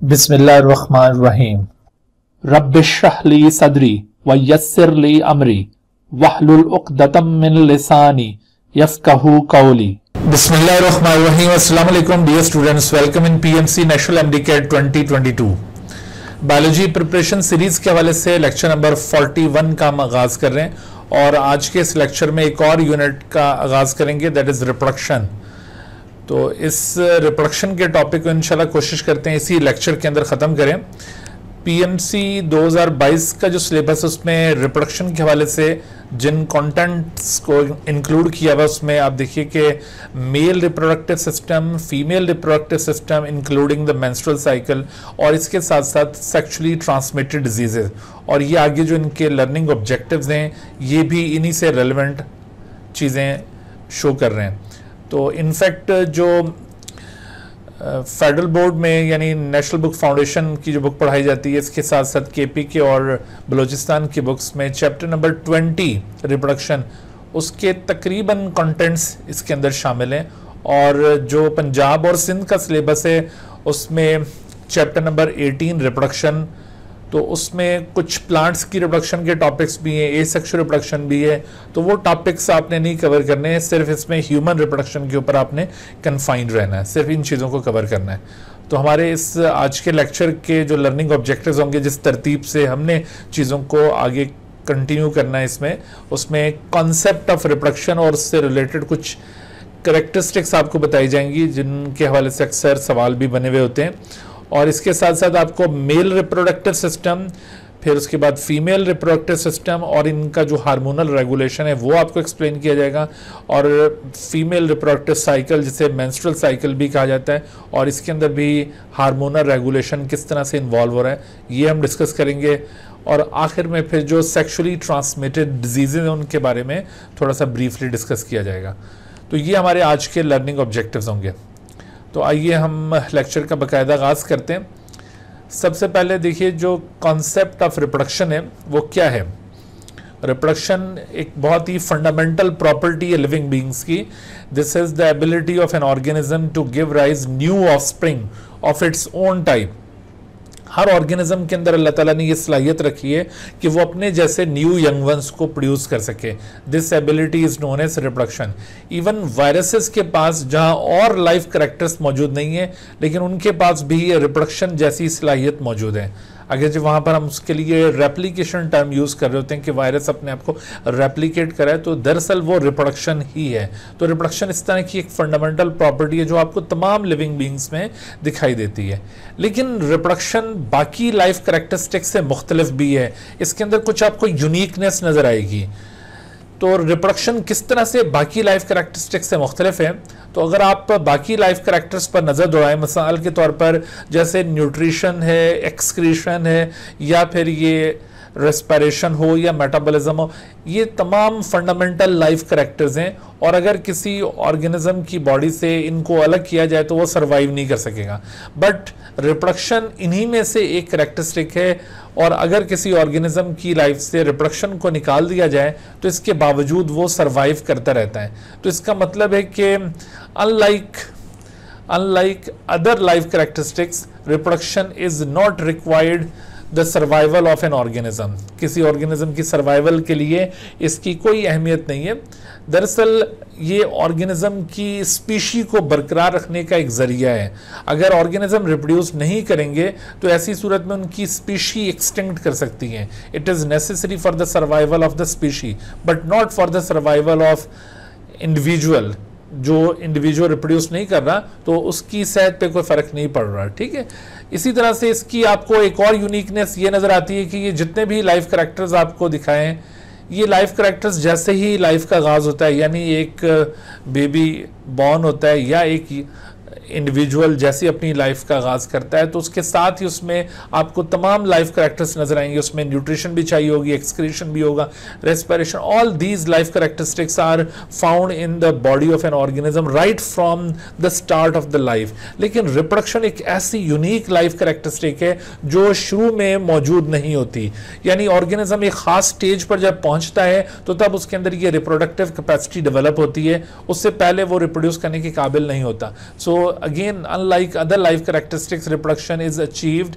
बिस्मिल्लाहिर्रहमानिर्रहीम। रब्बिशरहली सदरी व यस्सिरली अमरी वहलुल उक़दतम मिन लिसानी यफ्कहू कौली। बिस्मिल्लाहिर्रहमानिर्रहीम। अस्सलाम वालेकुम dear students welcome in PMC national MDCAT 2022 biology preparation series के हवाले से लेक्चर नंबर 41 का हम आगाज़ कर रहे हैं और आज के इस लेक्चर में एक और यूनिट का आगाज़ करेंगे दैट इज़ रिप्रोडक्शन। तो इस रिप्रोडक्शन के टॉपिक को इंशाल्लाह कोशिश करते हैं, इसी लेक्चर के अंदर ख़त्म करें। पीएमसी 2022 का जो सिलेबस उसमें रिप्रोडक्शन के हवाले से जिन कंटेंट्स को इंक्लूड किया हुआ उसमें आप देखिए कि male reproductive system female reproductive system including the menstrual cycle और इसके साथ साथ सेक्सुअली ट्रांसमिटेड डिजीजेज और ये आगे जो इनके लर्निंग ऑब्जेक्टिव्स हैं, ये भी इन्हीं से रेलिवेंट चीज़ें शो कर रहे हैं। तो इनफैक्ट जो फेडरल बोर्ड में, यानी नेशनल बुक फाउंडेशन की जो बुक पढ़ाई जाती है, इसके साथ साथ केपी के और बलूचिस्तान की बुक्स में चैप्टर नंबर ट्वेंटी रिप्रोडक्शन उसके तकरीबन कंटेंट्स इसके अंदर शामिल हैं। और जो पंजाब और सिंध का सिलेबस है, उसमें चैप्टर नंबर एटीन रिप्रोडक्शन तो उसमें कुछ प्लांट्स की रिप्रोडक्शन के टॉपिक्स भी हैं ए सेक्शुअल रिप्रोडक्शन भी है तो वो टॉपिक्स आपने नहीं कवर करने हैं, सिर्फ़ इसमें ह्यूमन रिप्रोडक्शन के ऊपर आपने कन्फाइंड रहना है, सिर्फ़ इन चीज़ों को कवर करना है। तो हमारे इस आज के लेक्चर के जो लर्निंग ऑब्जेक्टिव्स होंगे, जिस तरतीब से हमने चीज़ों को आगे कंटिन्यू करना है इसमें, उसमें कॉन्सेप्ट ऑफ़ रिप्रोडक्शन और उससे रिलेटेड कुछ करेक्टरिस्टिक्स आपको बताई जाएँगी, जिनके हवाले से अक्सर सवाल भी बने हुए होते हैं। और इसके साथ साथ आपको मेल रिप्रोडक्टिव सिस्टम फिर उसके बाद फीमेल रिप्रोडक्टिव सिस्टम और इनका जो हार्मोनल रेगुलेशन है, वो आपको एक्सप्लेन किया जाएगा। और फीमेल रिप्रोडक्टिव साइकिल जिसे मेंस्ट्रुअल साइकिल भी कहा जाता है, और इसके अंदर भी हार्मोनल रेगुलेशन किस तरह से इन्वॉल्व हो रहा है, ये हम डिस्कस करेंगे। और आखिर में फिर जो सेक्सुअली ट्रांसमिटेड डिजीजेज हैं, उनके बारे में थोड़ा सा ब्रीफली डिस्कस किया जाएगा। तो ये हमारे आज के लर्निंग ऑब्जेक्टिव्स होंगे। तो आइए हम लेक्चर का बाकायदा आगाज़ करते हैं। सबसे पहले देखिए जो कॉन्सेप्ट ऑफ़ रिप्रोडक्शन है, वो क्या है? रिप्रोडक्शन एक बहुत ही फंडामेंटल प्रॉपर्टी है लिविंग बींग्स की। This is the ability of an organism to give rise new offspring of its own type her organism के अंदर अल्लाह ताला ने ये सलाहियत रखी है कि वो अपने जैसे न्यू यंग वंस को प्रोड्यूस कर सके। This ability is known as reproduction even viruses के पास जहाँ और लाइफ करेक्टर्स मौजूद नहीं है, लेकिन उनके पास भी ये रिप्रोडक्शन जैसी सलाहियत मौजूद है। अगर जो वहाँ पर हम उसके लिए रेप्लीकेशन टर्म यूज़ कर रहे होते हैं कि वायरस अपने आप को रेप्लीकेट कराए तो दरअसल वो रिप्रोडक्शन ही है। तो रिप्रोडक्शन इस तरह की एक फंडामेंटल प्रॉपर्टी है जो आपको तमाम लिविंग बींग्स में दिखाई देती है। लेकिन रिप्रोडक्शन बाकी लाइफ करेक्टरिस्टिक से मुख्तलिफ़ भी है। इसके अंदर कुछ आपको यूनिकनेस नज़र आएगी। तो रिप्रोडक्शन किस तरह से बाकी लाइफ करेक्टरिस्टिक से मुख्तलिफ़ है? तो अगर आप बाकी लाइफ करेक्टर्स पर नज़र दौड़ाएँ, मिसाल के तौर पर जैसे न्यूट्रिशन है एक्सक्रीशन है, या फिर ये रेस्पायरेशन हो या मेटाबॉलिज्म हो, ये तमाम फंडामेंटल लाइफ करेक्टर्स हैं और अगर किसी ऑर्गेनिज्म की बॉडी से इनको अलग किया जाए तो वो सरवाइव नहीं कर सकेगा। बट रिप्रोडक्शन इन्हीं में से एक करेक्टरिस्टिक है और अगर किसी ऑर्गेनिज्म की लाइफ से रिप्रोडक्शन को निकाल दिया जाए तो इसके बावजूद वो सर्वाइव करता रहता है। तो इसका मतलब है कि unlike unlike other life characteristics reproduction is not required the survival of an organism किसी ऑर्गेनिज्म की सर्वाइवल के लिए इसकी कोई अहमियत नहीं है। दरअसल ये ऑर्गेनिज्म की स्पीशी को बरकरार रखने का एक ज़रिया है। अगर ऑर्गेनिज्म रिप्रोड्यूस नहीं करेंगे तो ऐसी सूरत में उनकी स्पीशी एक्सटेंड कर सकती हैं। It is necessary for the survival of the species but not for the survival of individual जो इंडिविजुअल रिप्रोड्यूस नहीं कर रहा तो उसकी सेहत पे कोई फ़र्क नहीं पड़ रहा, ठीक है? इसी तरह से इसकी आपको एक और यूनिकनेस ये नज़र आती है कि ये जितने भी लाइफ करेक्टर्स आपको दिखाएँ, ये लाइफ करेक्टर्स जैसे ही लाइफ का आगाज़ होता है, यानी एक बेबी बॉर्न होता है या एक इंडिविजुअल जैसी अपनी लाइफ का आगाज़ करता है तो उसके साथ ही उसमें आपको तमाम लाइफ करेक्टर्स नज़र आएँगे। उसमें न्यूट्रिशन भी चाहिए होगी एक्सक्रीशन भी होगा respiration all these life characteristics are found in the body of an organism right from the start of the life लेकिन रिप्रोडक्शन एक ऐसी यूनिक लाइफ करेक्टरिस्टिक है जो शुरू में मौजूद नहीं होती। यानी ऑर्गेनिज्म एक खास स्टेज पर जब पहुँचता है तो तब उसके अंदर ये रिप्रोडक्टिव कैपेसिटी डेवलप होती है। उससे पहले वो रिप्रोड्यूस करने के काबिल नहीं होता। सो so, again unlike other life characteristics reproduction is achieved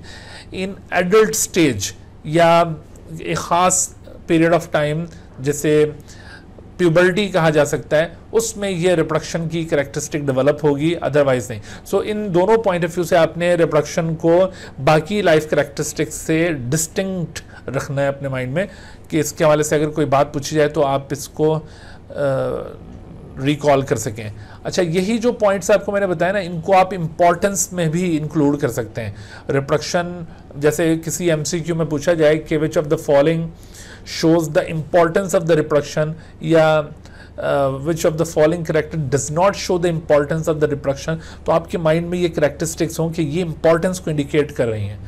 in adult stage या एक ख़ास पीरियड ऑफ़ टाइम जैसे प्यूबर्टी कहा जा सकता है उसमें यह रिप्रोडक्शन की करेक्टरिस्टिक डेवलप होगी अदरवाइज़ नहीं। सो so, इन दोनों पॉइंट ऑफ़ व्यू से आपने रिप्रोडक्शन को बाकी लाइफ करेक्टरिस्टिक्स से डिस्टिंक्ट रखना है अपने माइंड में कि इसके हवाले से अगर कोई बात पूछी जाए तो आप इसको रिकॉल कर सकें। अच्छा यही जो पॉइंट्स आपको मैंने बताया ना, इनको आप इम्पॉर्टेंस में भी इंक्लूड कर सकते हैं। रिप्रोडक्शन जैसे किसी एमसीक्यू में पूछा जाए कि which of the following shows the importance of the reproduction, या which of the following character does not show the importance of the reproduction तो आपके माइंड में ये करेक्टरिस्टिक्स हों कि ये इंपॉर्टेंस को इंडिकेट कर रही हैं।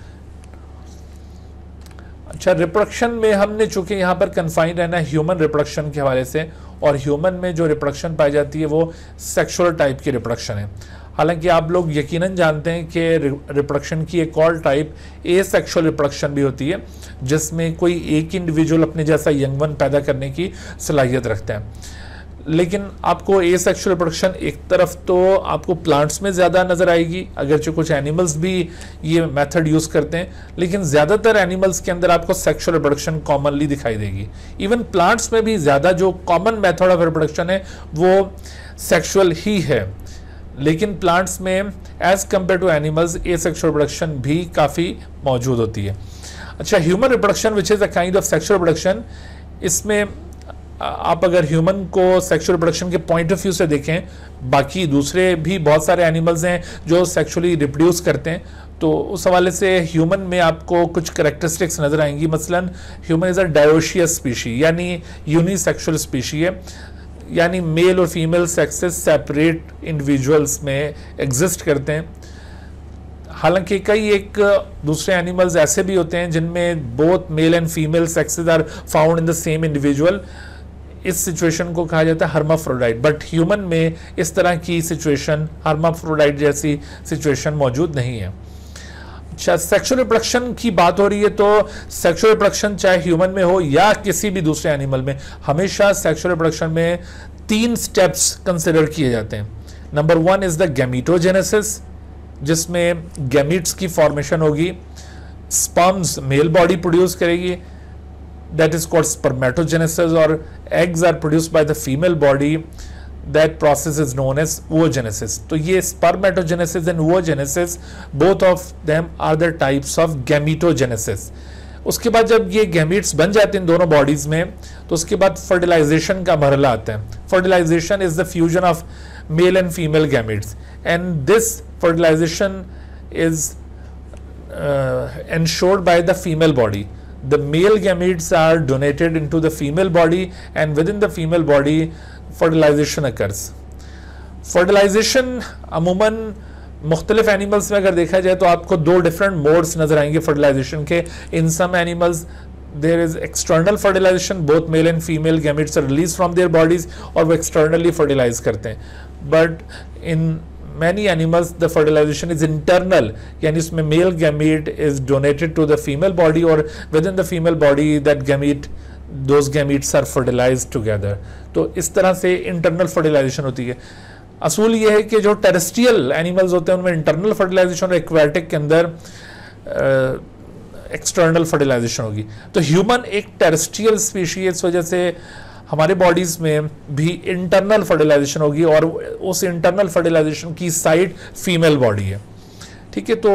अच्छा रिप्रोडक्शन में हमने चूँकि यहाँ पर कन्फाइंड रहना है ह्यूमन रिप्रोडक्शन के हवाले से, और ह्यूमन में जो रिप्रोडक्शन पाई जाती है वो सेक्सुअल टाइप की रिप्रोडक्शन है। हालाँकि आप लोग यकीनन जानते हैं कि रिप्रोडक्शन की एक और टाइप ए सेक्शुअल रिप्रोडक्शन भी होती है, जिसमें कोई एक इंडिविजुअल अपने जैसा यंग वन पैदा करने की सलाहियत रखता है। लेकिन आपको ए सेक्शुअल रिप्रोडक्शन एक तरफ़ तो आपको प्लांट्स में ज़्यादा नज़र आएगी, अगरचे कुछ एनिमल्स भी ये मेथड यूज़ करते हैं, लेकिन ज़्यादातर एनिमल्स के अंदर आपको सेक्शुअल रिप्रोडक्शन कॉमनली दिखाई देगी। इवन प्लांट्स में भी ज़्यादा जो कॉमन मेथड ऑफ़ रिप्रोडक्शन है, वो सेक्शुअल ही है। लेकिन प्लांट्स में as compare to animals asexual reproduction भी काफ़ी मौजूद होती है। अच्छा human reproduction which is a kind of sexual reproduction इसमें आप अगर ह्यूमन को सेक्सुअल प्रोडक्शन के पॉइंट ऑफ़ व्यू से देखें, बाकी दूसरे भी बहुत सारे एनिमल्स हैं जो सेक्सुअली रिप्रोड्यूस करते हैं तो उस हवाले से ह्यूमन में आपको कुछ करेक्टरिस्टिक्स नज़र आएँगी। मसलन human is a dioecious species यानी यूनिसेक्सुअल स्पीशी है। यानी मेल और फीमेल सेक्सेस सेपरेट इंडिविजुअल्स में एग्जिस्ट करते हैं। हालाँकि कई एक दूसरे एनिमल्स ऐसे भी होते हैं जिनमें both male and female sexes are found in the same individual इस सिचुएशन को कहा जाता है हर्माफ्रोडाइट बट ह्यूमन में इस तरह की सिचुएशन हर्माफ्रोडाइट जैसी सिचुएशन मौजूद नहीं है। अच्छा सेक्सुअल रिप्रोडक्शन की बात हो रही है तो सेक्सुअल रिप्रोडक्शन चाहे ह्यूमन में हो या किसी भी दूसरे एनिमल में, हमेशा सेक्सुअल रिप्रोडक्शन में तीन स्टेप्स कंसिडर किए जाते हैं। Number one is the gametogenesis जिसमें गैमिट्स की फॉर्मेशन होगी स्पम्स मेल बॉडी प्रोड्यूस करेगी दैट इज़ कॉल्ड स्पर्मेटोजेनेसिस और eggs are produce by the female body that process is known as oogenesis. तो ये spermatogenesis and oogenesis, both of them are the types of gametogenesis. उसके बाद जब ये gametes बन जाते हैं दोनों बॉडीज में तो उसके बाद फर्टिलाइजेशन का मरला आता है fertilisation is the fusion of male and female gametes and this fertilisation is ensured by the female body the male gametes are donated into the female body and within the female body fertilisation occurs fertilisation अमूमन मुख्तलिफ़ animals में अगर देखा जाए तो आपको दो different modes नज़र आएँगे फर्टिलाइजेशन के in some animals there is external fertilisation both male and female gametes release from their bodies और वो एक्सटर्नली फर्टिलाइज करते हैं but in many animals the fertilisation is internal यानी उसमें male gamete is donated to the female body और within the female body that gamete those gametes are fertilise together तो इस तरह से इंटरनल फर्टिलाइजेशन होती है। असूल ये है कि जो टेरेस्ट्रियल एनिमल्स होते हैं, उनमें इंटरनल फर्टिलाइजेशन और एक्वेटिक के अंदर एक्सटर्नल फर्टिलाइजेशन होगी। तो ह्यूमन एक टेरेस्ट्रियल स्पीशी इस वजह से हमारे बॉडीज में भी इंटरनल फर्टिलाइजेशन होगी और उस इंटरनल फर्टिलाइजेशन की साइट फीमेल बॉडी है। ठीक है तो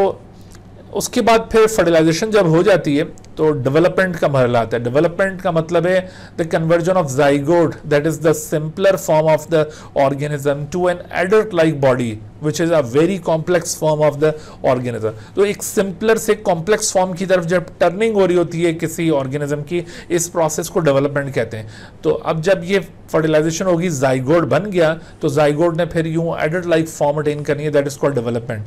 उसके बाद फिर फर्टिलाइजेशन जब हो जाती है तो डेवलपमेंट का मरला आता है। डेवलपमेंट का मतलब है the conversion of zygote that is the simpler form of the organism to an adult like body which is a very complex form of the organism तो एक सिंपलर से कॉम्प्लेक्स फॉर्म की तरफ़ जब टर्निंग हो रही होती है किसी ऑर्गेनिज्म की, इस प्रोसेस को डेवलपमेंट कहते हैं। तो अब जब ये फर्टिलाइजेशन होगी जाइगोड बन गया तो जाइगोड ने फिर यूँ एडल्ट लाइक फॉर्म अटेन करनी है दैट इज़ कॉल्ड डेवलपमेंट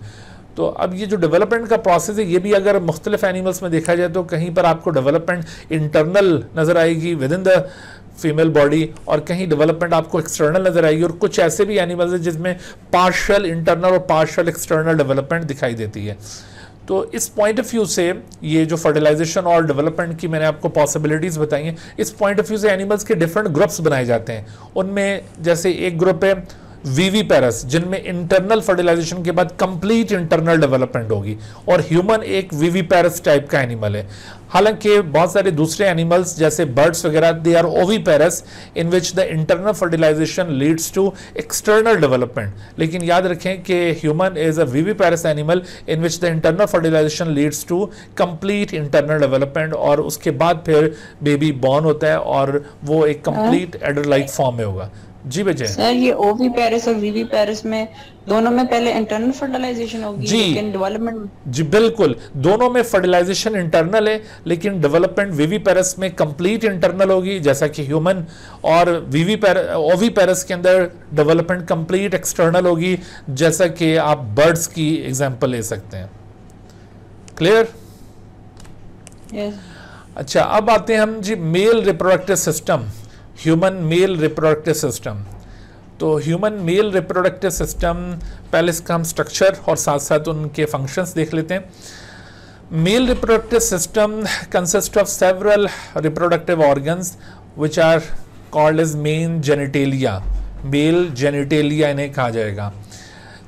तो अब ये जो डेवलपमेंट का प्रोसेस है, ये भी अगर मुख्तलिफ़ एनिमल्स में देखा जाए तो कहीं पर आपको डेवलपमेंट इंटरनल नज़र आएगी with in the female body और कहीं डेवलपमेंट आपको एक्सटर्नल नज़र आएगी और कुछ ऐसे भी एनिमल्स हैं जिसमें पार्शल इंटरनल और पार्शल एक्सटर्नल डेवलपमेंट दिखाई देती है। तो इस पॉइंट ऑफ़ व्यू से ये जो फर्टिलाइजेशन और डेवलपमेंट की मैंने आपको पॉसिबिलिटीज़ बताई हैं, इस पॉइंट ऑफ़ व्यू से एनिमल्स के डिफरेंट ग्रुप्स बनाए जाते हैं। उनमें जैसे एक ग्रुप है वीवी पैरस जिनमें इंटरनल फर्टिलाइजेशन के बाद कंप्लीट इंटरनल डेवलपमेंट होगी। और ह्यूमन एक वीवी पैरस टाइप का एनिमल है। हालाँकि बहुत सारे दूसरे एनिमल्स जैसे बर्ड्स वगैरह they are oviparous in which the internal fertilisation leads to external development लेकिन याद रखें कि human is a viviparous animal in which the internal fertilisation leads to complete internal development और उसके बाद फिर बेबी बॉर्न होता है, और वो एक कंप्लीट एडर लाइक फॉर्म में होगा। जी बचे सर ये ओवी पेरिस और वीवी पेरिस में दोनों में पहले इंटरनल फर्टिलाइजेशन होगी जी। लेकिन डेवलपमेंट जी बिल्कुल। दोनों में फर्टिलाइजेशन इंटरनल है लेकिन डेवलपमेंट वीवी पैरस में कंप्लीट इंटरनल होगी जैसा कि ह्यूमन और वीवी ओवी पैरस के अंदर डेवलपमेंट कंप्लीट एक्सटर्नल होगी जैसा कि आप बर्ड्स की एग्जांपल ले सकते हैं। क्लियर यस अच्छा अब आते हैं हम जी male reproductive system human male reproductive system तो ह्यूमन मेल रिप्रोडक्टिव सिस्टम पहले इसका हम स्ट्रक्चर और साथ साथ उनके फ़ंक्शंस देख लेते हैं। Male reproductive system consist of several reproductive organs which are called is main genitalia male genitalia इन्हें कहा जाएगा।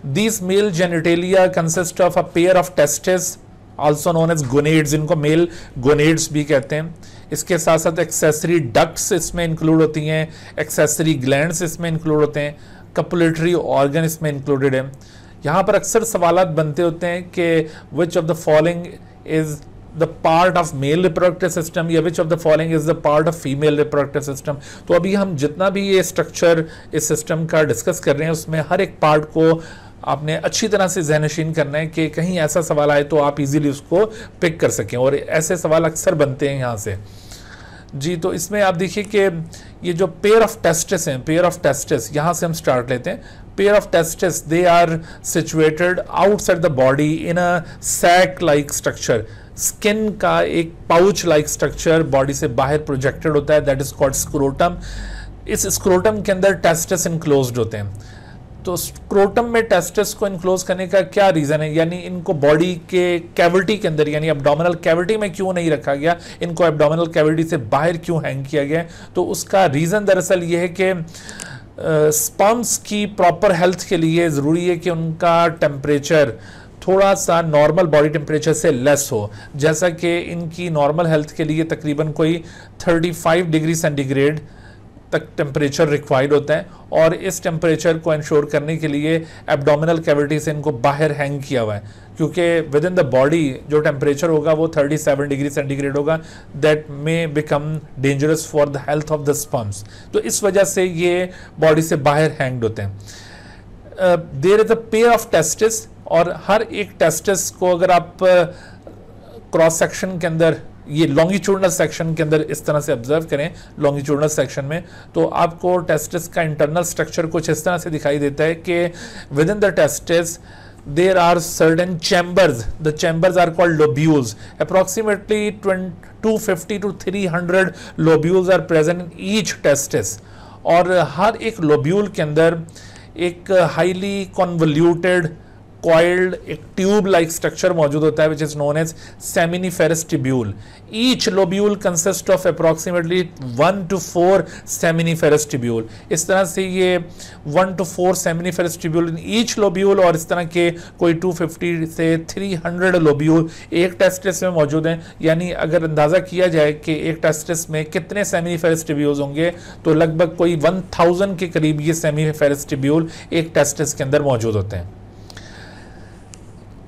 This male genitalia consist of a pair of testis also known as gonads इनको मेल गुनेड्स भी कहते हैं। इसके साथ साथ एक्सेसरी डक्ट्स इसमें इंक्लूड होती हैं एक्सेसरी ग्लैंड्स इसमें इंक्लूड होते हैं कपुलेटरी ऑर्गन इसमें इंक्लूडेड है। यहाँ पर अक्सर सवाल बनते होते हैं कि which of the following is the part of male reproductive system या which of the following is the part of female reproductive system तो अभी हम जितना भी ये स्ट्रक्चर इस सिस्टम का डिस्कस कर रहे हैं, उसमें हर एक पार्ट को आपने अच्छी तरह से जहनशीन करना है कि कहीं ऐसा सवाल आए तो आप इजीली उसको पिक कर सकें। और ऐसे सवाल अक्सर बनते हैं यहाँ से। जी तो इसमें आप देखिए कि ये जो पेयर ऑफ़ टेस्टिस हैं पेयर ऑफ़ टेस्टिस यहाँ से हम स्टार्ट लेते हैं। Pair of testis they are situated outside the body in a sac like structure skin का एक पाउच लाइक स्ट्रक्चर बॉडी से बाहर प्रोजेक्टेड होता है दैट इज़ कॉल्ड स्क्रोटम इस स्क्रोटम के अंदर टेस्टिस इनक्लोज होते हैं। तो स्क्रोटम में टेस्टिस को इनक्लोज करने का क्या रीजन है? यानी इनको बॉडी के कैविटी के अंदर, यानी एब्डोमिनल कैविटी में क्यों नहीं रखा गया? इनको एब्डोमिनल कैविटी से बाहर क्यों हैंग किया गया? तो उसका रीजन दरअसल ये है कि स्पम्स की प्रॉपर हेल्थ के लिए ज़रूरी है कि उनका टेम्परेचर थोड़ा सा नॉर्मल बॉडी टेम्परेचर से लेस हो। जैसा कि इनकी नॉर्मल हेल्थ के लिए तकरीबन कोई 35 डिग्री सेंटीग्रेड तक टेम्परेचर रिक्वायर्ड होता है और इस टेम्परेचर को इंश्योर करने के लिए एब्डोमिनल कैविटी से इनको बाहर हैंग किया हुआ है। क्योंकि विद इन द बॉडी जो टेम्परेचर होगा वो 37 डिग्री सेंटीग्रेड होगा। That may become dangerous for the health of the sperms तो इस वजह से ये बॉडी से बाहर हैंग्ड होते हैं। There is a pair of testis और हर एक टेस्टिस को अगर आप क्रॉस uh, सेक्शन के अंदर ये लॉन्गिट्यूडनल सेक्शन के अंदर इस तरह से ऑब्ज़र्व करें लॉन्गिट्यूडनल सेक्शन में तो आपको टेस्टिस का इंटरनल स्ट्रक्चर कुछ इस तरह से दिखाई देता है कि within the testis there are certain chambers. The chambers are called lobules. Approximately 20, 250 to 300 lobules are present in each testis. और हर एक लोब्यूल के अंदर एक हाईली कॉन्वल्यूटेड कॉइल्ड एक ट्यूब लाइक स्ट्रक्चर मौजूद होता है which is known as seminiferous tubule each lobule consist of approximately one two four seminiferous tubule इस तरह से ये one two four seminiferous tubule in each lobule और इस तरह के कोई 250 से 300 लोब्यूल एक टेस्टिस में मौजूद हैं। यानी अगर अंदाज़ा किया जाए कि एक टेस्टिस में कितने सेमिनिफेरस टिब्यूल्स होंगे तो लगभग कोई 1000 के करीब ये सेमिनिफेरस टिब्यूल एक टेस्टिस के अंदर मौजूद होते हैं।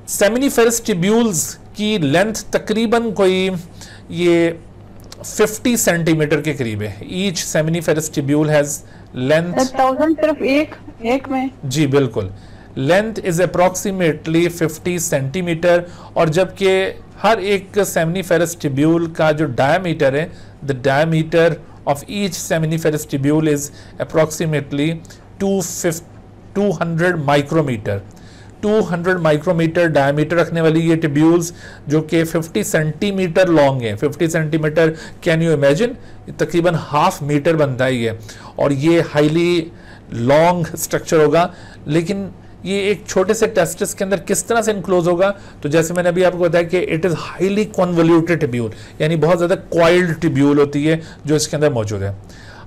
सेमिनिफेरस टिब्यूल्स की लेंथ तकरीबन कोई ये 50 सेंटीमीटर के करीब है। Each seminiferous tubule has length सिर्फ़ एक एक में? जी बिल्कुल। लेंथ इज़ अप्रोक्सीमेटली 50 सेंटीमीटर और जबकि हर एक सेमिनिफेरस टिब्यूल का जो डायमीटर है the diameter of each seminiferous tubule is approximately 200 micrometre 200 micrometre diameter रखने वाली ये टिब्यूल्स जो कि 50 सेंटीमीटर लॉन्ग है। 50 सेंटीमीटर कैन यू इमेजिन तकरीबन हाफ़ मीटर बनता ही है और ये हाईली लॉन्ग स्ट्रक्चर होगा। लेकिन ये एक छोटे से टेस्टिस के अंदर किस तरह से इनक्लोज होगा? तो जैसे मैंने अभी आपको बताया कि it is highly convoluted tubule यानी बहुत ज़्यादा क्वाइल्ड टिब्यूल होती है जो इसके अंदर मौजूद है।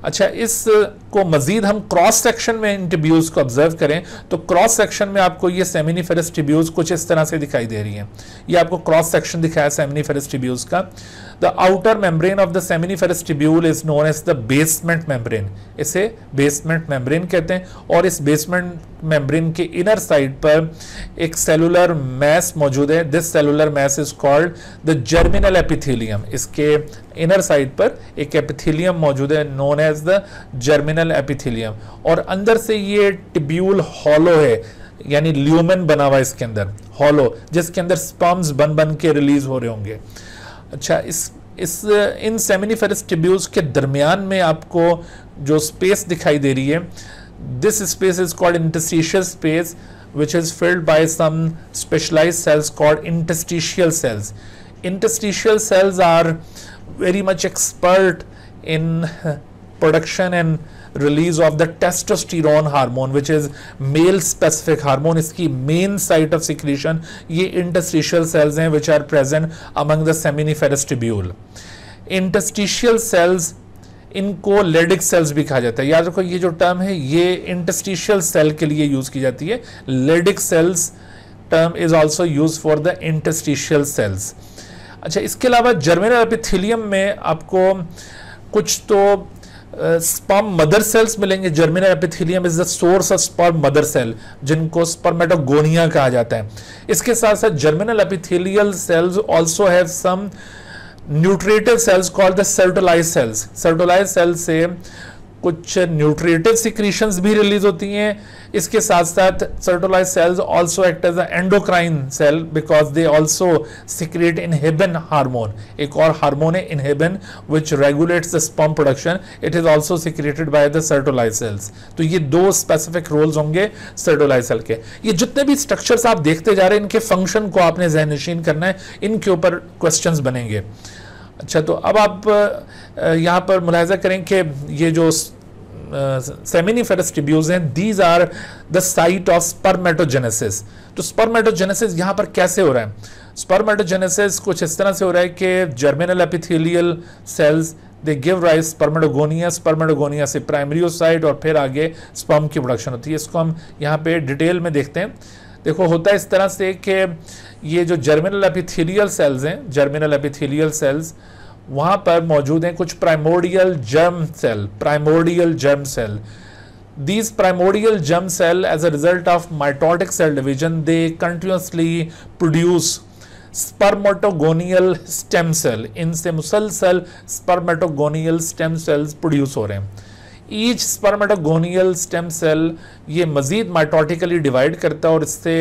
अच्छा इस को मजीद हम क्रॉस सेक्शन में इन टिब्यूज को ऑब्ज़र्व करें तो क्रॉस सेक्शन में आपको ये सेमिनिफेरस टिब्यूज कुछ इस तरह से दिखाई दे रही हैं। ये आपको क्रॉस सेक्शन दिखाया सेमिनिफेरस टिब्यूज का। The outer membrane of the seminiferous tubule is known as the basement membrane इसे बेसमेंट मेम्ब्रेन कहते हैं और इस बेसमेंट मेम्ब्रेन के इनर साइड पर एक सेलुलर मैस मौजूद है। This cellular mass is called the germinal epithelium इसके इनर साइड पर एक एपिथेलियम मौजूद है known as the germinal epithelium और अंदर से ये टिब्यूल हॉलो है, यानी ल्यूमन बना हुआ इसके अंदर। हॉलो जिसके अंदर स्पम्स बन बन के रिलीज़ हो रहे होंगे। अच्छा इस इस, इन सेमिनिफेरस टिब्यूल्स के दरमियान में आपको जो स्पेस दिखाई दे रही है this space is called interstitial space which is filled by some specialise cells called interstitial cells interstitial cells are very much expert in production and release of the testosterone hormone which is male specific hormone इसकी main site of secretion ये interstitial cells हैं which are present among the seminiferous tubule interstitial cells इनको Leydig cells भी कहा जाता है। याद रखो, ये जो टर्म है, ये इंटस्टिशियल सेल के लिए यूज़ की जाती है। Leydig cells term is also use for the interstitial cells अच्छा इसके अलावा जर्मेनल एपिथिलियम में आपको कुछ तो स्पर्म मदर सेल्स मिलेंगे। Germinal epithelium is the source of sperm mother cell जिनको स्पर्मेटोगोनिया कहा जाता है। इसके साथ साथ germinal epithelial cells also have some nutritive cells called the Sertoli's cells Sertoli's cells से कुछ न्यूट्रिएटिव सिक्रीशंस भी रिलीज़ होती हैं। इसके साथ साथ Sertoli's cells also act as endocrine cell because they also secrete inhibin hormone एक और हार्मोन है inhibin which regulates the sperm production it is also secreted by the Sertoli's cells तो ये दो स्पेसिफिक रोल्स होंगे सर्टोलाइज सेल के। ये जितने भी स्ट्रक्चर्स आप देखते जा रहे हैं, इनके फ़ंक्शन को आपने जहन नशीन करना है। इनके ऊपर क्वेश्चन बनेंगे। अच्छा तो अब आप यहाँ पर मुलाजा करें कि ये जो सेमिनिफेरस टिब्यूज हैं. These are the site of spermatogenesis तो स्पर्मेटोजेनेसिस यहाँ पर कैसे हो रहा है? स्पर्मेटोजेनेसिस कुछ इस तरह से हो रहा है कि germinal epithelial cells they give rise spermatogonia spermatogonia से प्राइमरी साइड और फिर आगे स्पर्म की प्रोडक्शन होती है. इसको हम यहाँ पे डिटेल में देखते हैं. देखो, होता है इस तरह से कि ये जो जर्मिनल एपिथेलियल सेल्स हैं जर्मिनल एपिथेलियल सेल्स वहाँ पर मौजूद हैं कुछ primordial germ cell primordial germ cell these primordial germ cell as a result of mitotic cell division they continuously produce spermatogonial stem cell इनसे मुसलसल स्पर्मेटोगोनियल स्टेम सेल्स प्रोड्यूस हो रहे हैं। ईच स्पर्मेटोगोनियल स्टेम सेल ये मजीद mitotically divide करता है और इससे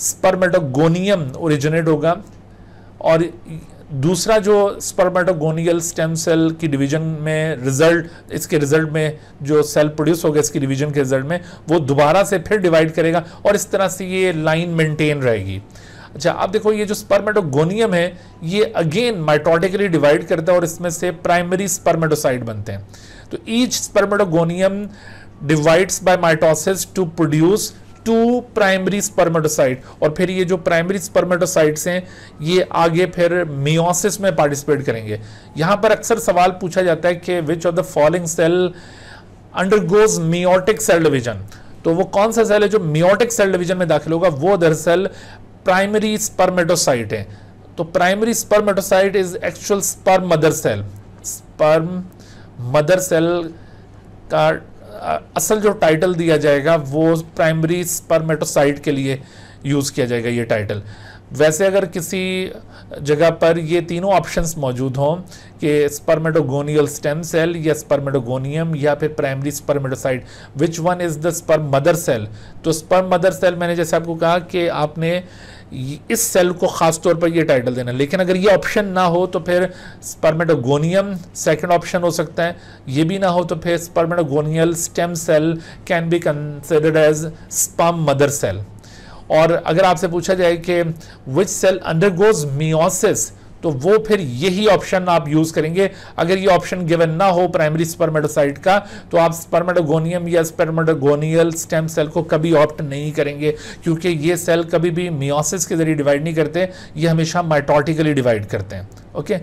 स्पर्मेटोगोनियम ओरिजिनेट होगा। और दूसरा जो स्पर्मेटोगोनियल स्टेम सेल की डिवीज़न में रिज़ल्ट इसके रिज़ल्ट में जो सेल प्रोड्यूस होगा, इसकी डिवीज़न के रिज़ल्ट में, वो दोबारा से फिर डिवाइड करेगा और इस तरह से ये लाइन मेंटेन रहेगी। अच्छा आप देखो, ये जो स्पर्मेटोगोनियम है, ये अगेन माइटोटिकली डिवाइड करता है और इसमें से प्राइमरी स्पर्मेटोसाइड बनते हैं। तो each spermatogonium divides by mitosis to produce two primary spermatocyte और फिर ये जो प्राइमरी स्पर्मेटोसाइट्स हैं, ये आगे फिर मियोसिस में पार्टिसिपेट करेंगे। यहाँ पर अक्सर सवाल पूछा जाता है कि which of the following cell undergoes meiotic cell division तो वो कौन सा सेल है जो मियोटिक सेल डिवीज़न में दाखिल होगा? वो दरअसल प्राइमरी स्पर्मेटोसाइट है। तो primary spermatocyte is actual sperm mother cell sperm mother cell का असल जो टाइटल दिया जाएगा, वो प्राइमरी स्पर्मेटोसाइट के लिए यूज़ किया जाएगा ये टाइटल वैसे अगर किसी जगह पर ये तीनों ऑप्शंस मौजूद हों, कि स्पर्मेटोगोनियल स्टेम सेल या स्पर्मेटोगोनियम या फिर primary spermatocyte which one is the sperm mother cell तो स्पर्म मदर सेल मैंने जैसे आपको कहा कि आपने इस सेल को खास तौर पर ये टाइटल देना लेकिन अगर ये ऑप्शन ना हो तो फिर स्पर्मेटोगोनियम सेकंड ऑप्शन हो सकता है। ये भी ना हो तो फिर spermatogonial stem cell can be considered as sperm mother cell और अगर आपसे पूछा जाए कि विच सेल अंडरगोज मियोसिस तो वो फिर यही ऑप्शन आप यूज़ करेंगे। अगर ये ऑप्शन गिवन ना हो प्राइमरी स्पर्मेडोसाइट का तो आप स्पर्मेडोगोनियम या स्पर्मेडोगोनियल स्टेम सेल को कभी ऑप्ट नहीं करेंगे, क्योंकि ये सेल कभी भी मियोसिस के ज़रिए डिवाइड नहीं करते, ये हमेशा माइटोटिकली डिवाइड करते हैं। ओके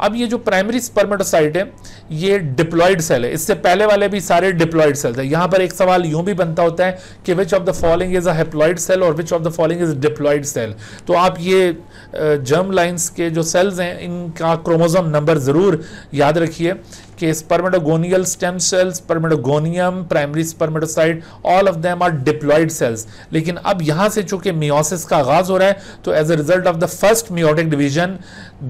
अब ये जो प्राइमरी स्पर्मेटोसाइट है, ये डिप्लॉयड सेल है। इससे पहले वाले भी सारे डिप्लॉयड सेल्स है। यहाँ पर एक सवाल यूँ भी बनता होता है कि which of the following is a haploid cell और which of the following is diploid cell तो आप ये जर्म लाइन्स के जो सेल्स हैं, इनका क्रोमोजोम नंबर ज़रूर याद रखिए। कि spermatogonial stem cells spermatogonium primary spermatocyte all of them are diploid cells लेकिन अब यहाँ से चूँकि मियोसिस का आगाज़ हो रहा है तो as a result of the first meiotic division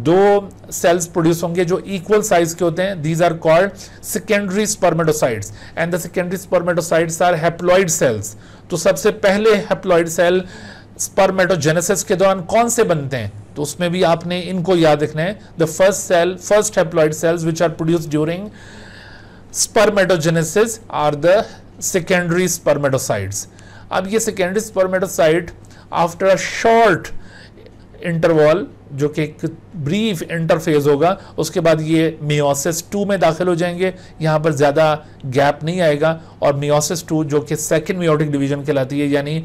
दो सेल्स प्रोड्यूस होंगे जो इक्वल साइज़ के होते हैं। These are called secondary spermatocytes and the secondary spermatocytes are haploid cells तो सबसे पहले हेप्लॉइड सेल स्पर्मेटोजेनेसिस के दौरान कौन से बनते हैं? तो उसमें भी आपने इनको याद रखना है। The first cell first haploid cells which are produce during spermatogenesis are the secondary spermatocytes अब ये secondary spermatocyte after a short interval जो कि एक ब्रीफ इंटरफेज होगा, उसके बाद ये मियोसिस टू में दाखिल हो जाएँगे। यहाँ पर ज़्यादा गैप नहीं आएगा और मियोसिस टू जो कि सेकेंड मियोटिक डिवीज़न कहलाती है, यानी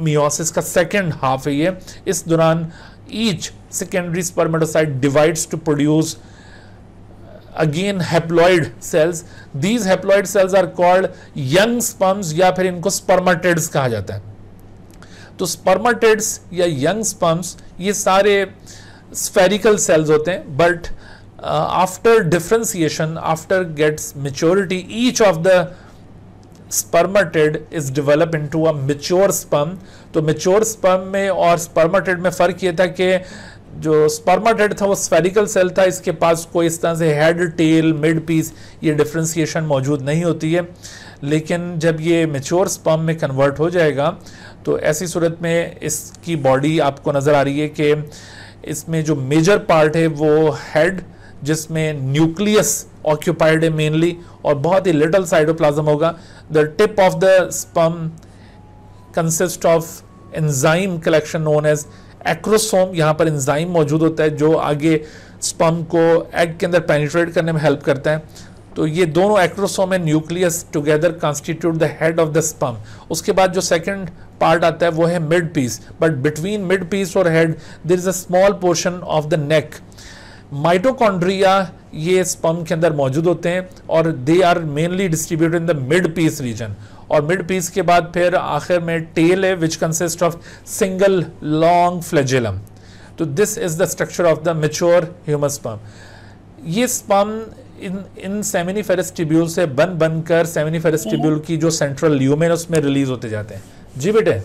मियोसिस का सेकेंड हाफ़ है ये। इस दौरान each secondary spermatocyte divides to produce again haploid cells these haploid cells are called young sperms या फिर इनको स्पर्माटेड्स कहा जाता है। तो स्पर्माटेड्स या यंग स्पर्म्स ये सारे स्फेरिकल सेल्स होते हैं but after differentiation after gets maturity each of the spermatid is develop into a mature sperm तो मेच्योर स्पर्म में और स्पर्माटेड में फ़र्क ये था कि जो स्पर्माटेड था वो स्फेरिकल सेल था, इसके पास कोई इस तरह से हेड टेल मिड पीस ये डिफ्रेंसिएशन मौजूद नहीं होती है। लेकिन जब ये मेच्योर स्पर्म में कन्वर्ट हो जाएगा तो ऐसी सूरत में इसकी बॉडी आपको नज़र आ रही है कि इसमें जो मेजर पार्ट है वो हेड जिसमें न्यूक्लियस ऑक्यूपाइड है मेनली और बहुत ही लिटल साइटोप्लाज्म होगा। The tip of the sperm consist of enzyme collection known as acrosome यहाँ पर एंजाइम मौजूद होता है जो आगे स्पम को एग के अंदर पेनिट्रेट करने में हेल्प करता है। तो ये दोनों acrosome and nucleus together constitute the head of the sperm उसके बाद जो सेकंड पार्ट आता है वो है mid piece but between mid piece और head there is a small portion of the neck mitochondria ये स्पम के अंदर मौजूद होते हैं और they are mainly distributed in the mid piece region और मिड पीस के बाद फिर आखिर में टेल है which consist of single long flagellum तो this is the structure of the mature human sperm ये स्पम इन इन सेमिनिफेरस टिब्यूल से बन बनकर सेमिनिफेरस टिब्यूल की जो सेंट्रल ल्यूमेन उसमें रिलीज़ होते जाते हैं। जी बेटे?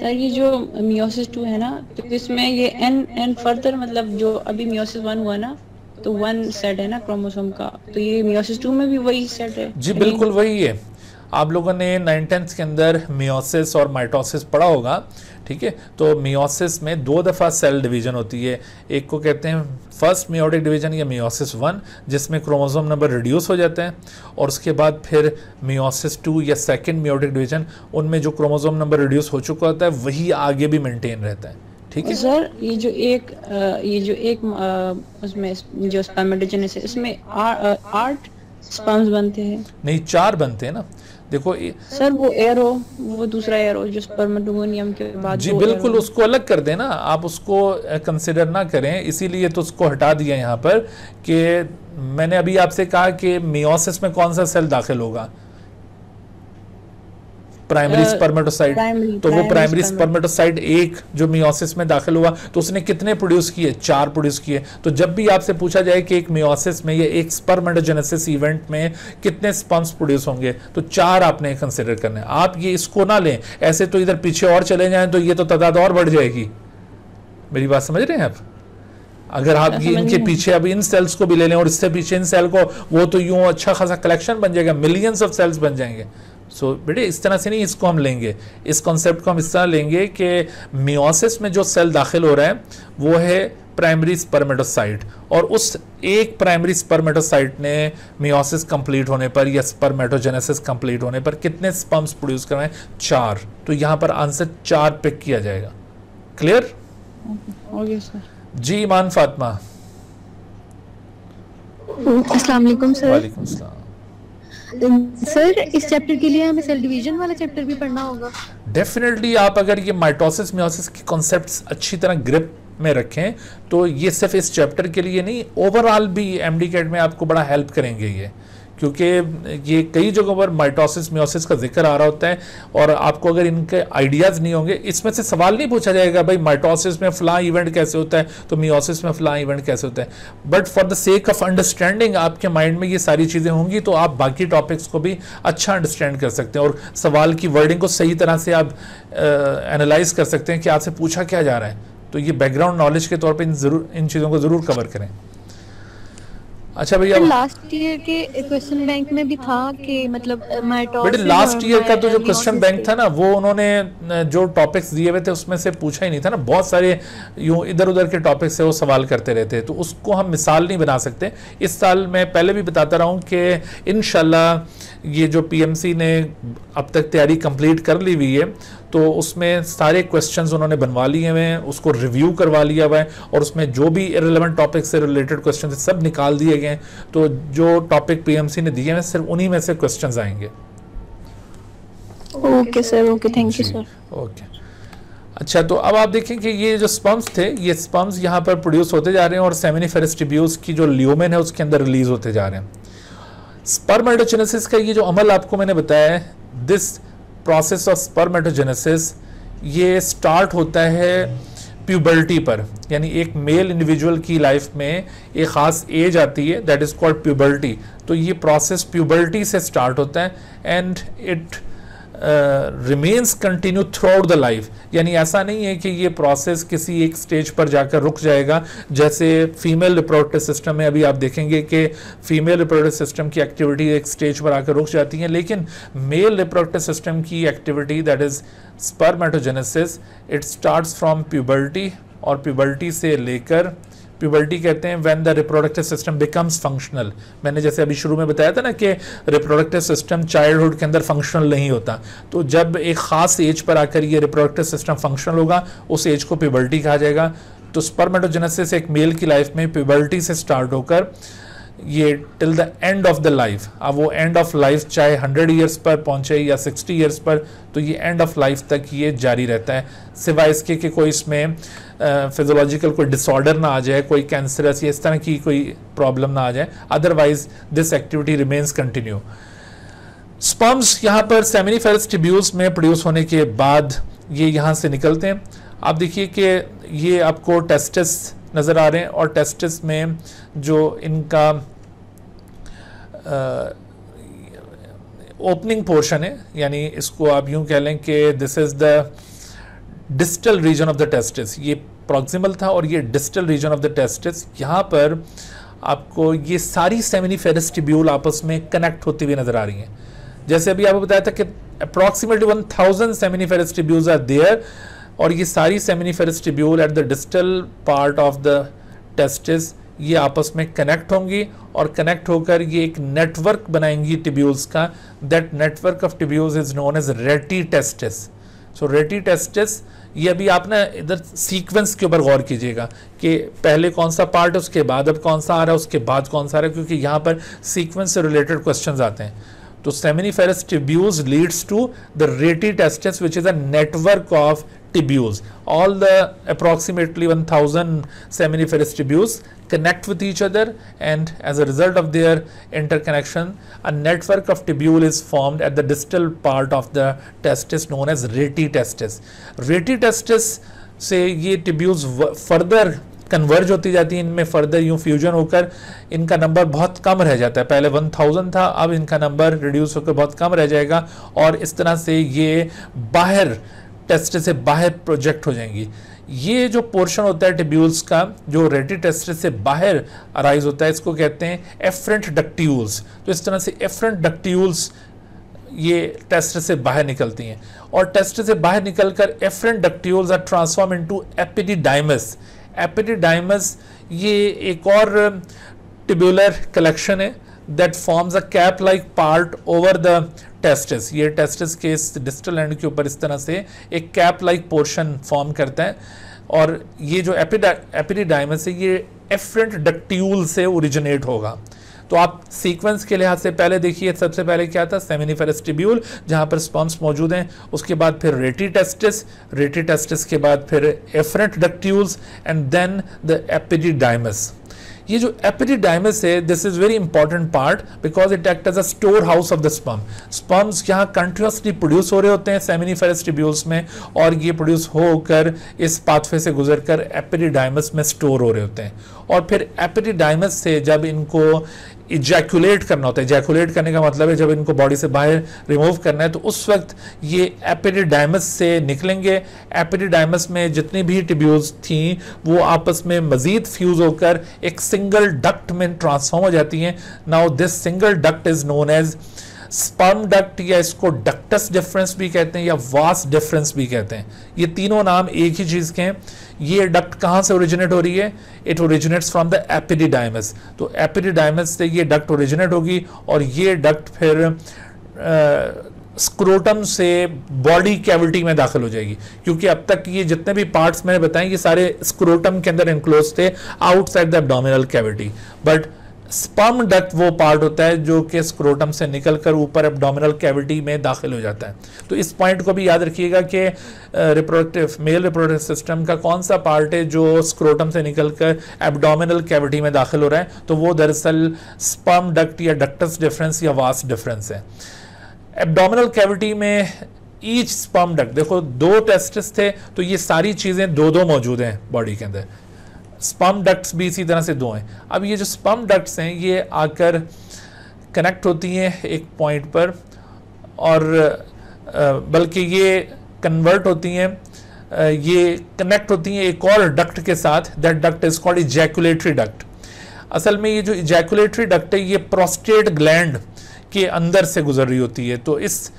सर ये जो मियोसिस टू है ना तो इसमें ये एन एन फर्दर मतलब जो अभी मियोसिस वन हुआ ना तो वन सेट है ना क्रोमोसोम का तो ये मियोसिस टू में भी वही सेट है? जी बिल्कुल वही है। आप लोगों ने नाइन टेंथ के अंदर मियोसिस और माइटोसिस पढ़ा होगा ठीक है? तो मियोसिस में दो दफ़ा सेल डिवीज़न होती है। एक को कहते हैं फ़र्स्ट मियोटिक डिवीज़न या मियोसिस वन जिसमें क्रोमोसोम नंबर रिड्यूस हो जाते हैं और उसके बाद फिर मियोसिस टू या सेकंड मियोटिक डिवीज़न उनमें जो क्रोमोसोम नंबर रिड्यूस हो चुका होता है वही आगे भी मेंटेन रहता है ठीक है? सर ये जो एक ये जो एक उसमें जो स्पर्मेटोजेनेसिस इसमें आठ स्पर्म्स बनते हैं। नहीं चार बनते हैं ना। देखो सर वो एरो वो दूसरा एरो जो स्पर्मेटोगोनियम के बाद जी बिल्कुल उसको अलग कर देना। आप उसको कंसिडर ना करें। इसीलिए तो उसको हटा दिया यहाँ पर कि मैंने अभी आपसे कहा कि मियोसिस में कौन सा सेल दाखिल होगा। प्राइमरी स्पर्मेटोसाइट तो वो प्राइमरी स्पर्मेटोसाइट एक जो मियोसिस में दाखिल हुआ तो उसने कितने प्रोड्यूस किए? चार प्रोड्यूस किए। तो जब भी आपसे पूछा जाए कि एक मियोसिस में या एक स्पर्मेटोजेनेसिस इवेंट में कितने स्पम्स प्रोड्यूस होंगे तो चार आपने कंसिडर करने। आप ये इसको ना लें। ऐसे तो इधर पीछे और चले जाएँ तो ये तो तादाद और बढ़ जाएगी। मेरी बात समझ रहे हैं आप? अगर आप ये इनके पीछे अब इन सेल्स को भी ले लें और इससे पीछे इन सेल को वो तो यूँ अच्छा खासा कलेक्शन बन जाएगा। मिलियंस ऑफ़ सेल्स बन जाएँगे। सो so, बेटे इस तरह से नहीं इसको हम लेंगे। इस कॉन्सेप्ट को हम इस तरह लेंगे कि मियोसिस में जो सेल दाखिल हो रहा है वो है प्राइमरी स्पर्मेटोसाइट और उस एक प्राइमरी स्पर्मेटोसाइट ने मियोसिस कंप्लीट होने पर या स्पर्मेटोजेनेसिस कंप्लीट होने पर कितने स्पर्म्स प्रोड्यूस कर रहे हैं? चार। तो यहाँ पर आंसर चार पिक किया जाएगा। क्लियर जी ईमान फातमा। अस्सलाम वालेकुम सर वालेकुम सलाम। सर इस चैप्टर के लिए हमें सेल डिवीज़न वाला चैप्टर भी पढ़ना होगा। डेफिनेटली आप अगर ये माइटोसिस मियोसिस के कॉन्सेप्ट्स अच्छी तरह ग्रिप में रखें तो ये सिर्फ़ इस चैप्टर के लिए नहीं ओवरऑल भी एम कैट में आपको बड़ा हेल्प करेंगे ये। क्योंकि ये कई जगहों पर माइटोसिस, मियोसिस का ज़िक्र आ रहा होता है और आपको अगर इनके आइडियाज़ नहीं होंगे, इसमें से सवाल नहीं पूछा जाएगा, भाई, माइटोसिस में फला इवेंट कैसे होता है? तो मियोसिस में फला इवेंट कैसे होता है? But for the sake of understanding आपके माइंड में ये सारी चीज़ें होंगी तो आप बाकी टॉपिक्स को भी अच्छा अंडरस्टैंड कर सकते हैं। और सवाल की वर्डिंग को सही तरह से आप एनालाइज कर सकते हैं कि आपसे पूछा क्या जा रहा है। तो ये बैकग्राउंड नॉलेज के तौर पर इन ज़रूर, इन चीज़ों को ज़रूर कवर करें। अच्छा भैया लास्ट ईयर के क्वेश्चन बैंक में भी था कि मतलब बेटे लास्ट ईयर का तो जो क्वेश्चन बैंक था ना वो उन्होंने जो टॉपिक्स दिए हुए थे उसमें से पूछा ही नहीं था ना। बहुत सारे यूँ इधर उधर के टॉपिक से वो सवाल करते रहते हैं। तो उसको हम मिसाल नहीं बना सकते। इस साल मैं पहले भी बताता रहा हूँ कि इनशाला ये जो पीएमसी ने अब तक तैयारी कंप्लीट कर ली हुई है तो उसमें सारे क्वेश्चन उन्होंने बनवा लिए हुए हैं उसको रिव्यू करवा लिया हुआ है और उसमें जो भी इरेलीवेंट टॉपिक से रिलेटेड क्वेश्चन सब निकाल दिए गए हैं। तो जो टॉपिक पीएमसी ने दिए हैं सिर्फ़ उन्हीं में से क्वेश्चंस आएँगे। Okay sir okay thank you sir okay अच्छा तो अब आप देखें कि ये जो स्पम्स थे ये स्पम्स यहाँ पर प्रोड्यूस होते जा रहे हैं और सेमिनिफेरस टिब्यूज की जो ल्यूमेन है उसके अंदर रिलीज़ होते जा रहे हैं। स्पर्मेटोजेनेसिस का ये जो अमल आपको मैंने बताया है दिस प्रोसेस ऑफ़ स्पर्मेटोजेनेसिस ये स्टार्ट होता है प्यूबर्टी पर। यानी एक मेल इंडिविजुअल की लाइफ में एक ख़ास एज आती है दैट इज़ कॉल्ड प्यूबर्टी तो ये प्रोसेस प्यूबर्टी से स्टार्ट होता है and it remains continue throughout the life यानी ऐसा नहीं है कि ये प्रोसेस किसी एक स्टेज पर जाकर रुक जाएगा। जैसे फीमेल रिप्रोडक्टिव सिस्टम में अभी आप देखेंगे कि फीमेल रिप्रोडक्टिव सिस्टम की एक्टिविटी एक स्टेज पर आकर रुक जाती है। लेकिन मेल रिप्रोडक्टिव सिस्टम की activity that is spermatogenesis it starts from puberty और प्यूबर्टी से लेकर प्यूबर्टी कहते हैं when the reproductive system becomes functional मैंने जैसे अभी शुरू में बताया था ना कि रिप्रोडक्टिव सिस्टम चाइल्डहुड के अंदर फंक्शनल नहीं होता। तो जब एक ख़ास एज पर आकर ये रिप्रोडक्टिव सिस्टम फंक्शनल होगा, उस एज को प्यूबर्टी कहा जाएगा। तो स्पर्मेटोजेनेसिस एक मेल की लाइफ में प्यूबर्टी से स्टार्ट होकर ये till the end of the life अब वो एंड ऑफ़ लाइफ चाहे हंड्रेड ईयर्स पर पहुँचे या सिक्सटी ईयर्स पर तो ये एंड ऑफ़ लाइफ तक ये जारी रहता है। सिवाय इसके कि कोई इसमें फिजोलॉजिकल कोई डिसऑर्डर ना आ जाए, कोई कैंसरस या इस तरह की कोई प्रॉब्लम ना आ जाए otherwise this activity remains continue sperms यहाँ पर सेमिनिफेरस टिब्यूल्स में प्रोड्यूस होने के बाद ये यहाँ से निकलते हैं। आप देखिए कि ये आपको टेस्टिस नज़र आ रहे हैं और टेस्टिस में जो इनका ओपनिंग पोर्शन है, यानी इसको आप यूँ कह लें कि this is the distal region of the testis ये प्रॉक्सिमल था और ये distal region of the testis यहाँ पर आपको ये सारी सेमिनिफेरस टिब्यूल आपस में कनेक्ट होती हुई नज़र आ रही हैं। जैसे अभी आपको बताया था कि one thousand seminiferous tubules are there और ये सारी seminiferous tubule at the distal part of the testis ये आपस में कनेक्ट होंगी और कनेक्ट होकर ये एक नेटवर्क बनाएँगी टिब्यूल्स का। That network of tubules is known as rete testis so rete testis ये अभी आप ना इधर सीक्वेंस के ऊपर गौर कीजिएगा कि पहले कौन सा पार्ट है, उसके बाद अब कौन सा आ रहा है, उसके बाद कौन सा आ रहा है, क्योंकि यहाँ पर सीक्वेंस से रिलेटेड क्वेश्चन आते हैं। तो seminiferous tubules leads to the rete testis which is a network of tibules. All the approximately 1000 seminiferous tibules connect with each other and as a result of their interconnection, a network of tubule is formed at the distal part of the testis known as reti testis. Reti testis से ये tubules further converge होती जाती हैं इनमें further यूँ fusion होकर इनका number बहुत कम रह जाता है पहले 1000 था अब इनका नंबर रिड्यूस होकर बहुत कम रह जाएगा और इस तरह से ये बाहर टेस्ट से बाहर प्रोजेक्ट हो जाएँगी। ये जो पोर्शन होता है टिब्यूल्स का, जो रेडी टेस्ट से बाहर अराइज होता है, इसको कहते हैं एफरेंट डक्ट्यूल्स। तो इस तरह से एफरेंट डक्ट्यूल्स ये टेस्ट से बाहर निकलती हैं। और टेस्ट से बाहर निकलकर efferent ductules are transform into epididymis. Epididymis ये एक और टिब्यूलर कलेक्शन है। That forms a cap like part over the testis ये टेस्टिस के इस डिस्टल एंड के ऊपर इस तरह से एक कैप लाइक पोर्शन फॉर्म करता है। और ये जो एपिडिडाइमस है, ये एफरेंट डक्ट्यूल से ओरिजिनेट होगा। तो आप सीक्वेंस के लिहाज से पहले देखिए, सबसे पहले क्या था? सेमिनिफेरस टिब्यूल जहाँ पर स्पॉन्स मौजूद हैं। उसके बाद फिर रेटी टेस्टिस रेटी टेस्टिस के बाद फिर efferent ductules and then the epididymis ये जो एपिडिडाइमस है this is very important part because it act as a store house of the sperm sperms यहाँ कंटिन्यूसली प्रोड्यूस हो रहे होते हैं सेमिनिफेरस फेरेस्टिब्यूल्स में और ये प्रोड्यूस होकर इस पाथवे से गुजर कर एपिडिडाइमस में स्टोर हो रहे होते हैं। और फिर एपिडिडाइमस से जब इनको इजैकुलेट करना होता है। इजैकुलेट करने का मतलब है जब इनको बॉडी से बाहर रिमूव करना है तो उस वक्त ये एपिडिडाइमस से निकलेंगे। एपिडिडाइमस में जितनी भी टिब्यूल्स थी, वो आपस में मजीद फ्यूज होकर एक सिंगल डक्ट में ट्रांसफॉर्म हो जाती हैं। Now this single duct is known as sperm duct या इसको डक्टस डिफरेंस भी कहते हैं या वास डिफरेंस भी कहते हैं। ये तीनों नाम एक ही चीज़ के हैं। ये डक्ट कहाँ से ओरिजिनेट हो रही है? It originates from the epididymis तो एपिडिडाइमस से ये डक्ट ओरिजिनेट होगी और ये डक्ट फिर स्क्रोटम से बॉडी कैविटी में दाखिल हो जाएगी। क्योंकि अब तक ये जितने भी पार्ट्स मैंने बताए, ये सारे स्क्रोटम के अंदर इंक्लोज थे outside the abdominal cavity but sperm duct वो पार्ट होता है जो कि स्क्रोटम से निकलकर ऊपर एब्डोमिनल कैविटी में दाखिल हो जाता है। तो इस पॉइंट को भी याद रखिएगा कि रिप्रोडक्टिव मेल रिप्रोडक्टिव सिस्टम का कौन सा पार्ट है जो स्क्रोटम से निकलकर एब्डोमिनल कैविटी में दाखिल हो रहा है? तो वो दरअसल स्पर्म डक्ट या डक्टस डिफरेंस या वास्ट डिफरेंस है। एब्डोमिनल कैविटी में ईच स्पर्म डक्ट देखो, दो टेस्टिस थे तो ये सारी चीज़ें दो दो मौजूद हैं बॉडी के अंदर। स्पम डक्ट्स भी इसी तरह से दो हैं। अब ये जो स्पम डक्ट्स हैं, ये आकर कनेक्ट होती हैं एक पॉइंट पर और बल्कि ये कन्वर्ट होती हैं ये कनेक्ट होती हैं एक और डक्ट के साथ। That duct is called ejaculatory duct असल में ये जो इजैकुलेटरी डक्ट है, ये प्रोस्टेट ग्लैंड के अंदर से गुजर रही होती है। तो इस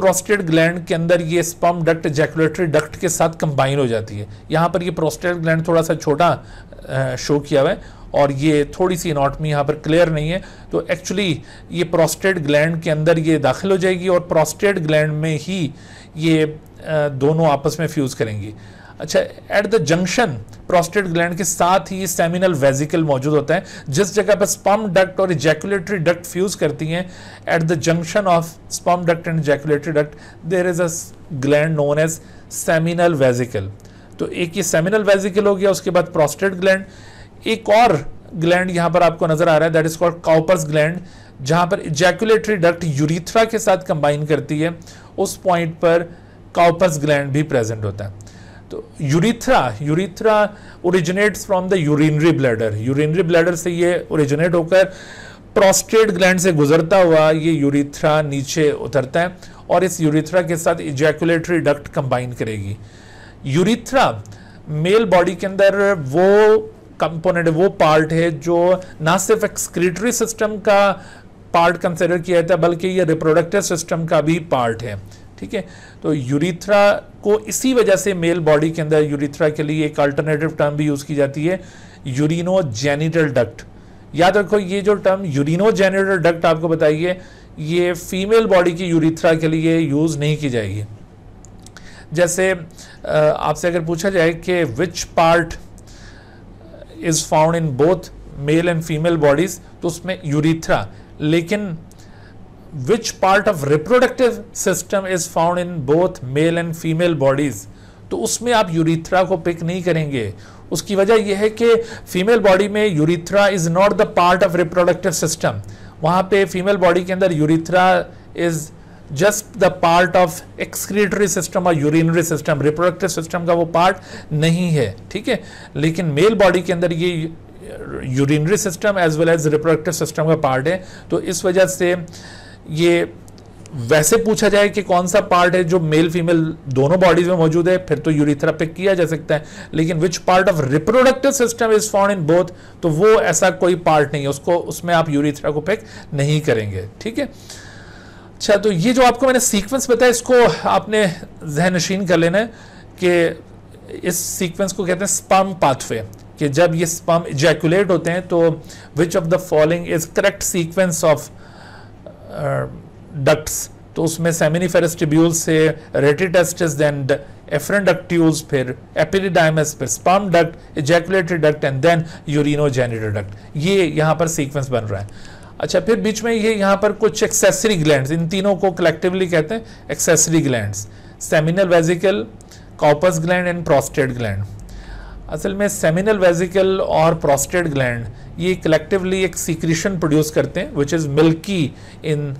प्रोस्टेट ग्लैंड के अंदर ये स्पम डक्ट, जैकुलेटरी डक्ट के साथ कंबाइन हो जाती है। यहाँ पर ये प्रोस्टेट ग्लैंड थोड़ा सा छोटा शो किया हुआ है और ये थोड़ी सी नॉटमी यहाँ पर क्लियर नहीं है। तो एक्चुअली ये प्रोस्टेट ग्लैंड के अंदर ये दाखिल हो जाएगी और प्रोस्टेट ग्लैंड में ही ये दोनों आपस में फ्यूज़ करेंगी। अच्छा at the junction prostate gland के साथ ही सेमिनल वेजिकल मौजूद होता है, जिस जगह पर स्पम डक्ट और इजैकुलेटरी डक्ट फ्यूज करती हैं at the junction of sperm duct and ejaculatory duct there is a gland known as seminal vesicle तो एक ये सेमिनल वेजिकल हो गया, उसके बाद प्रोस्टेट ग्लैंड एक और ग्लैंड यहाँ पर आपको नज़र आ रहा है that is called Cowper's gland जहाँ पर इजैकुलेटरी डक्ट यूरिथ्रा के साथ कंबाइन करती है, उस पॉइंट पर काउपर्स ग्लैंड भी प्रेजेंट होता है। तो urethra urethra originates from the urinary bladder urinary bladder से ये ओरिजिनेट होकर प्रोस्टेट ग्लैंड से गुजरता हुआ ये यूरिथ्रा नीचे उतरता है और इस यूरिथ्रा के साथ इजैकुलेटरी डक्ट कंबाइन करेगी। यूरिथ्रा मेल बॉडी के अंदर वो कंपोनेंट वो पार्ट है जो ना सिर्फ़ एक्सक्रीटरी सिस्टम का पार्ट कंसिडर किया जाता है, बल्कि ये रिप्रोडक्टिव सिस्टम का भी पार्ट है। ठीक है? तो यूरिथ्रा को इसी वजह से मेल बॉडी के अंदर यूरिथ्रा के लिए एक अल्टरनेटिव टर्म भी यूज़ की जाती है यूरिनो जेनिटल डक्ट याद रखो, ये जो टर्म यूरिनो जेनिटल डक्ट आपको बताइए, ये फीमेल बॉडी की यूरिथ्रा के लिए यूज़ नहीं की जाएगी. जैसे आपसे अगर पूछा जाए कि which part is found in both male and female bodies तो उसमें यूरिथ्रा लेकिन which part of reproductive system is found in both male and female bodies तो उसमें आप यूरिथ्रा को पिक नहीं करेंगे। उसकी वजह यह है कि फीमेल बॉडी में urethra is not the part of reproductive system वहाँ पे फीमेल बॉडी के अंदर urethra is just the part of excretory system और यूरिनरी सिस्टम रिप्रोडक्टिव सिस्टम का वो पार्ट नहीं है, ठीक है? लेकिन मेल बॉडी के अंदर ये urinary system as well as reproductive system का पार्ट है। तो इस वजह से ये वैसे पूछा जाए कि कौन सा पार्ट है जो मेल फीमेल दोनों बॉडीज में मौजूद है, फिर तो यूरिथ्रा पिक किया जा सकता है, लेकिन which part of reproductive system is found in both तो वो ऐसा कोई पार्ट नहीं है, उसको, उसमें आप यूरिथ्रा को पिक नहीं करेंगे, ठीक है? अच्छा तो ये जो आपको मैंने सीक्वेंस बताया, इसको आपने जहन नशीन कर लेना है कि इस सीक्वेंस को कहते हैं स्पम पाथवे कि जब ये स्पम इजैकुलेट होते हैं तो which of the following is correct sequence of ducts तो उसमें सेमिनिफेरस टिब्यूल से rete testis then efferent ductules फिर एपिडिडाइमस फिर sperm duct ejaculatory duct and then urinogenital duct ये यहाँ पर सीक्वेंस बन रहा है। अच्छा फिर बीच में ये यहाँ पर कुछ एक्सेसरी ग्लैंड्स इन तीनों को कलेक्टिवली कहते हैं accessory glands seminal vesicle Cowper's gland and prostate gland असल में सेमिनल वेजिकल और प्रोस्टेट ग्लैंड ये कलेक्टिवली एक सीक्रेशन प्रोड्यूस करते हैं which is milky in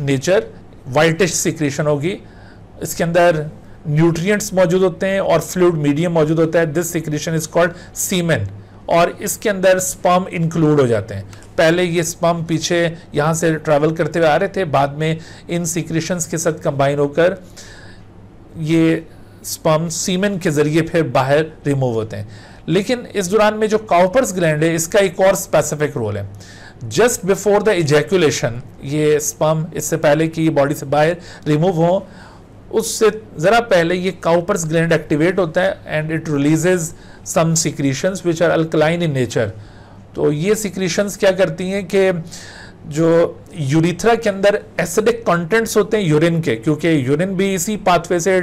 nature whitish secretion होगी। इसके अंदर न्यूट्रिएंट्स मौजूद होते हैं और फ्लूड मीडियम मौजूद होता है। This secretion is called semen और इसके अंदर स्पम इंक्लूड हो जाते हैं। पहले ये स्पम पीछे यहाँ से ट्रैवल करते हुए आ रहे थे। बाद में इन सीक्रेशंस के साथ कंबाइन होकर ये स्पम सीमेन के ज़रिए फिर बाहर रिमूव होते हैं। लेकिन इस दौरान में जो काउपर्स ग्लैंड है, इसका एक और स्पेसिफिक रोल है। जस्ट बिफोर द इजैकुलेशन ये स्पम इससे पहले कि बॉडी से बाहर रिमूव हो, उससे ज़रा पहले ये काउपर्स ग्लैंड एक्टिवेट होता है and it releases some secretions which are alkaline in nature तो ये सिक्रीशंस क्या करती हैं कि जो यूरिथ्रा के अंदर एसिडिक कंटेंट्स होते हैं यूरिन के, क्योंकि यूरिन भी इसी पाथवे से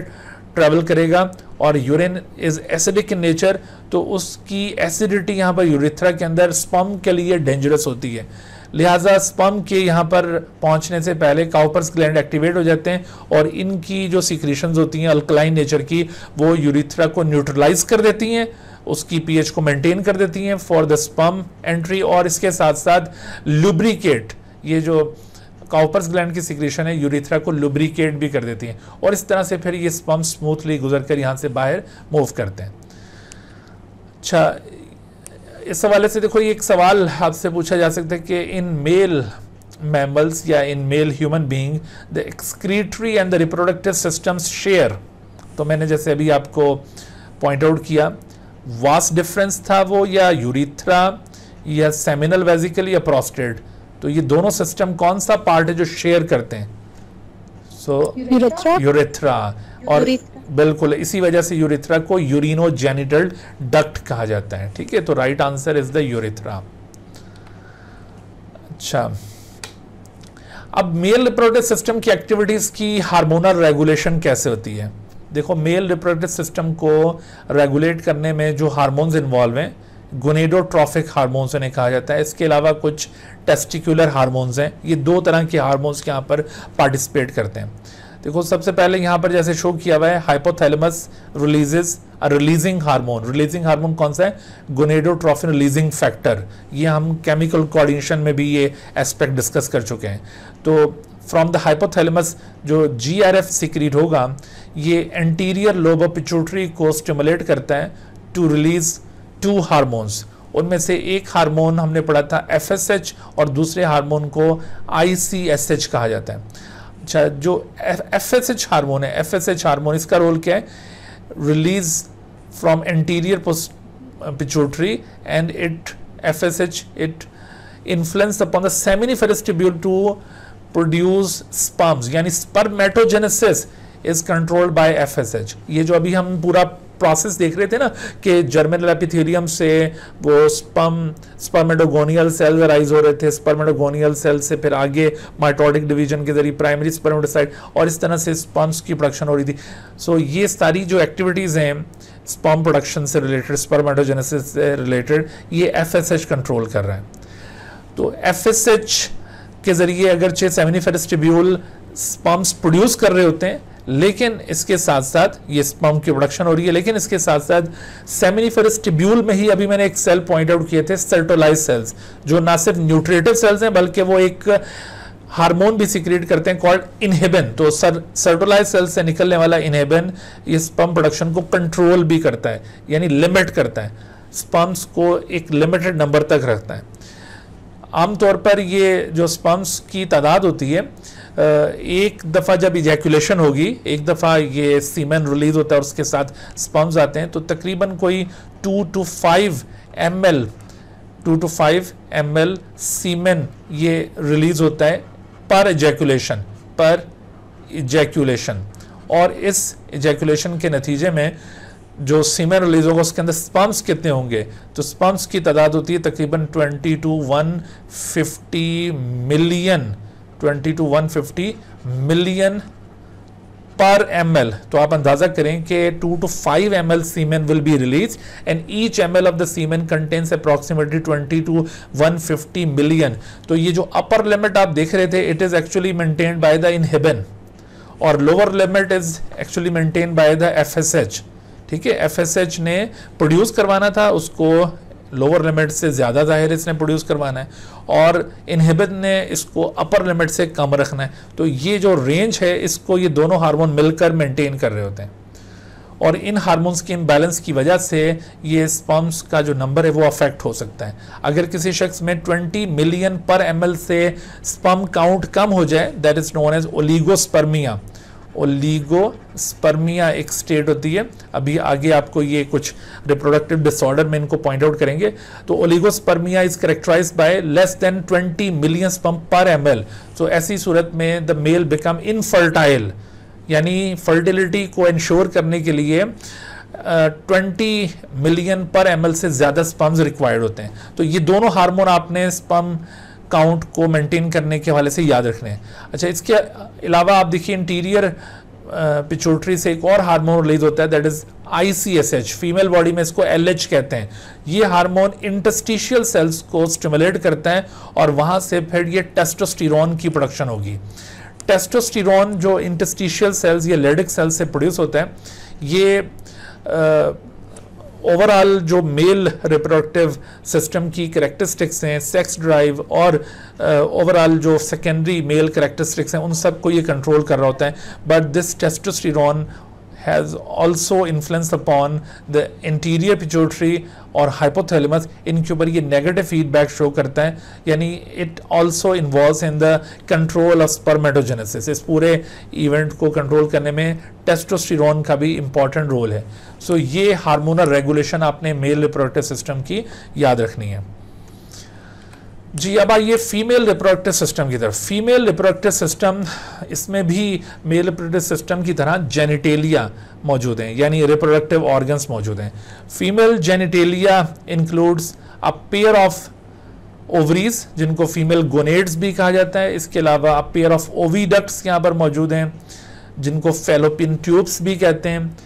ट्रेवल करेगा और urine is acidic in nature तो उसकी एसिडिटी यहाँ पर यूरिथ्रा के अंदर स्पम के लिए डेंजरस होती है। लिहाजा स्पम के यहाँ पर पहुँचने से पहले काउपर्स ग्लैंड एक्टिवेट हो जाते हैं और इनकी जो सिक्रीशंस होती हैं अल्कलाइन नेचर की, वो यूरिथ्रा को न्यूट्रलाइज कर देती हैं, उसकी पीएच को मेंटेन कर देती हैं फॉर द स्पम एंट्री और इसके साथ साथ लुब्रिकेट ये जो काउपर्स ग्लैंड की सिक्रेशन है यूरिथ्रा को लुब्रिकेट भी कर देती है। और इस तरह से फिर ये स्पम स्मूथली गुजर कर यहाँ से बाहर मूव करते हैं। अच्छा इस हवाले से देखो, ये एक सवाल आपसे पूछा जा सकता है कि इन मेल मैमल्स या in male human being the excretory and the reproductive systems share तो मैंने जैसे अभी आपको पॉइंट आउट किया वास्ट डिफरेंस था वो या यूरिथ्रा या सेमिनल वेजिकल या प्रोस्टेट तो ये दोनों सिस्टम कौन सा पार्ट है जो शेयर करते हैं? सो so, यूरिथ्रा और बिल्कुल इसी वजह से यूरिथ्रा को यूरिनो जेनिटल डक्ट कहा जाता है ठीक है? तो right answer is the urethra अच्छा। अब मेल रिप्रोडक्टिव सिस्टम की एक्टिविटीज़ की हार्मोनल रेगुलेशन कैसे होती है? देखो मेल रिप्रोडक्टिव सिस्टम को रेगुलेट करने में जो हार्मोन्स इन्वॉल्व हैं गोनेडोट्रॉफिक हार्मोन्स इन्हें कहा जाता है। इसके अलावा कुछ टेस्टिकुलर हार्मोन्स हैं। ये दो तरह के हार्मोन्स यहाँ पर पार्टिसिपेट करते हैं। देखो, सबसे पहले यहाँ पर जैसे शो किया हुआ है hypothalamus releases releasing hormone releasing hormone कौन सा है? गोनेडोट्रॉफिन रिलीजिंग फैक्टर ये हम केमिकल कोऑर्डिनेशन में भी ये एस्पेक्ट डिस्कस कर चुके हैं। तो फ्रॉम द हाइपोथैलेमस जो जी आर एफ़ सिक्रीट होगा, ये एंटीरियर लोब पिचूटरी को स्टिमुलेट करता है टू रिलीज़ टू हार्मोन्स उनमें से एक हार्मोन हमने पढ़ा था एफएसएच और दूसरे हार्मोन को आईसीएसएच कहा जाता है। अच्छा जो एफ़ हारमोन है एफ़ हारमोन इसका रोल क्या है? Release from anterior pituitary and it F S H it influence upon the seminiferous tubule to produce sperms यानी spermatogenesis is controlled by FSH ये जो अभी हम पूरा प्रोसेस देख रहे थे ना कि जर्मिनल एपिथेलियम से वो स्पम स्पर्मेडोगोनियल सेल राइज हो रहे थे स्पर्मेडोगोनियल सेल से फिर आगे माइटोटिक डिवीज़न के ज़रिए प्राइमरी स्पर्मेटोसाइट और इस तरह से स्पम्स की प्रोडक्शन हो रही थी। सो so, ये सारी जो एक्टिविटीज़ हैं स्पम प्रोडक्शन से रिलेटेड स्पर्मेटोजेनेसिस से रिलेटेड ये एफएसएच कंट्रोल कर रहा है। तो एफएसएच के ज़रिए अगरचे सेमिनिफेरस ट्रिब्यूल स्पम्स प्रोड्यूस कर रहे होते हैं लेकिन इसके साथ साथ ये स्पर्म की प्रोडक्शन हो रही है, लेकिन इसके साथ साथ सेमिनिफेरस टिब्यूल में ही अभी मैंने एक सेल पॉइंट आउट किए थे सेल्टोलाइज सेल्स जो ना सिर्फ़ न्यूट्रेटिव सेल्स हैं, बल्कि वो एक हार्मोन भी सिक्रिएट करते हैं कॉल्ड इनहेबन तो सर सर्टोलाइज सेल से निकलने वाला इनहेबन ये स्पम प्रोडक्शन को कंट्रोल भी करता है, यानी लिमिट करता है। स्पम्स को एक लिमिटेड नंबर तक रखता है। आमतौर पर ये जो स्पम्स की तादाद होती है एक दफ़ा जब इजैकुलेशन होगी, एक दफ़ा ये सीमेन रिलीज़ होता है और उसके साथ स्पम्स आते हैं तो तकरीबन कोई two to five M L two to five M L semen ये रिलीज़ होता है पर इजैकुलेशन पर इजैकुलेशन और इस इजैकुलेशन के नतीजे में जो सीमेन रिलीज़ होगा, उसके अंदर स्पम्स कितने होंगे? तो स्पम्स की तादाद होती है तकरीबन 20 to 150 million 20 to 150 million per M तो आप अंदाज़ा करें कि two to five M L semen will be release and each M L of the semen contains approximately twenty to one fifty million तो ये जो अपर लिमिट आप देख रहे थे it is actually maintained by the inhibin और lower limit is actually maintain by the F ठीक है? एफ़ ने प्रोड्यूस करवाना था, उसको लोअर लिमिट से ज़्यादा ज़ाहिर इसने प्रोड्यूस करवाना है। और इनहिबिट ने इसको अपर लिमिट से कम रखना है। तो ये जो रेंज है, इसको ये दोनों हार्मोन मिलकर मेंटेन कर रहे होते हैं। और इन हार्मोन्स की इम्बैलेंस की वजह से ये स्पम्स का जो नंबर है, वो अफेक्ट हो सकता है। अगर किसी शख्स में 20 मिलियन पर एमएल से स्पम काउंट कम हो जाए that is known as oligospermia oligospermia एक स्टेट होती है। अभी आगे आपको ये कुछ रिप्रोडक्टिव डिसऑर्डर में इनको पॉइंट आउट करेंगे। तो oligospermia is characterise by less than 20 million sperm per M L so ऐसी सूरत में द मेल बिकम इनफर्टाइल यानी फर्टिलिटी को इंश्योर करने के लिए ट्वेंटी मिलियन पर एमएल से ज़्यादा स्पम्स रिक्वायर्ड होते हैं। तो ये दोनों हार्मोन आपने स्पम काउंट को मेंटेन करने के हवाले से याद रखने हैं। अच्छा इसके अलावा आप देखिए इंटीरियर पिचोट्री से एक और हार्मोन रिलीज़ होता है that is ICSH female body में इसको एलएच कहते हैं। ये हार्मोन इंटस्टिशियल सेल्स को स्टिमुलेट करता है और वहाँ से फिर ये टेस्टोस्टिरोन की प्रोडक्शन होगी। टेस्टोस्टिरोन जो इंटस्टिशियल सेल्स या लेडिक सेल्स से प्रोड्यूस होता है, ये ओवरऑल जो मेल रिप्रोडक्टिव सिस्टम की करेक्टरिस्टिक्स हैं सेक्स ड्राइव और ओवरऑल uh, जो सेकेंडरी मेल करेक्टरिस्टिक्स हैं उन सबको ये कंट्रोल कर रहा होता है। But this testosterone has also influence upon the interior pituitary और हाइपोथैलेमस इनके ऊपर ये नेगेटिव फीडबैक शो करता है। यानी it also involve in the control of spermatogenesis इस पूरे इवेंट को कंट्रोल करने में टेस्टोस्टेरोन का भी इंपॉर्टेंट रोल है। सो so, ये हार्मोनल रेगुलेशन आपने मेल रिप्रोडक्टिव सिस्टम की याद रखनी है। जी, अब आइए फीमेल रिप्रोडक्टिव सिस्टम की तरफ़। फीमेल रिप्रोडक्टिव सिस्टम इसमें भी मेल रिप्रोडक्टिव सिस्टम की तरह जेनिटेलिया मौजूद हैं, यानी रिप्रोडक्टिव ऑर्गन्स मौजूद हैं। Female genitalia includes a pair of ovaries जिनको फीमेल गोनेड्स भी कहा जाता है। इसके अलावा अ पेयर ऑफ़ ओवीडक्ट्स यहाँ पर मौजूद हैं, जिनको फेलोपिन ट्यूब्स भी कहते हैं।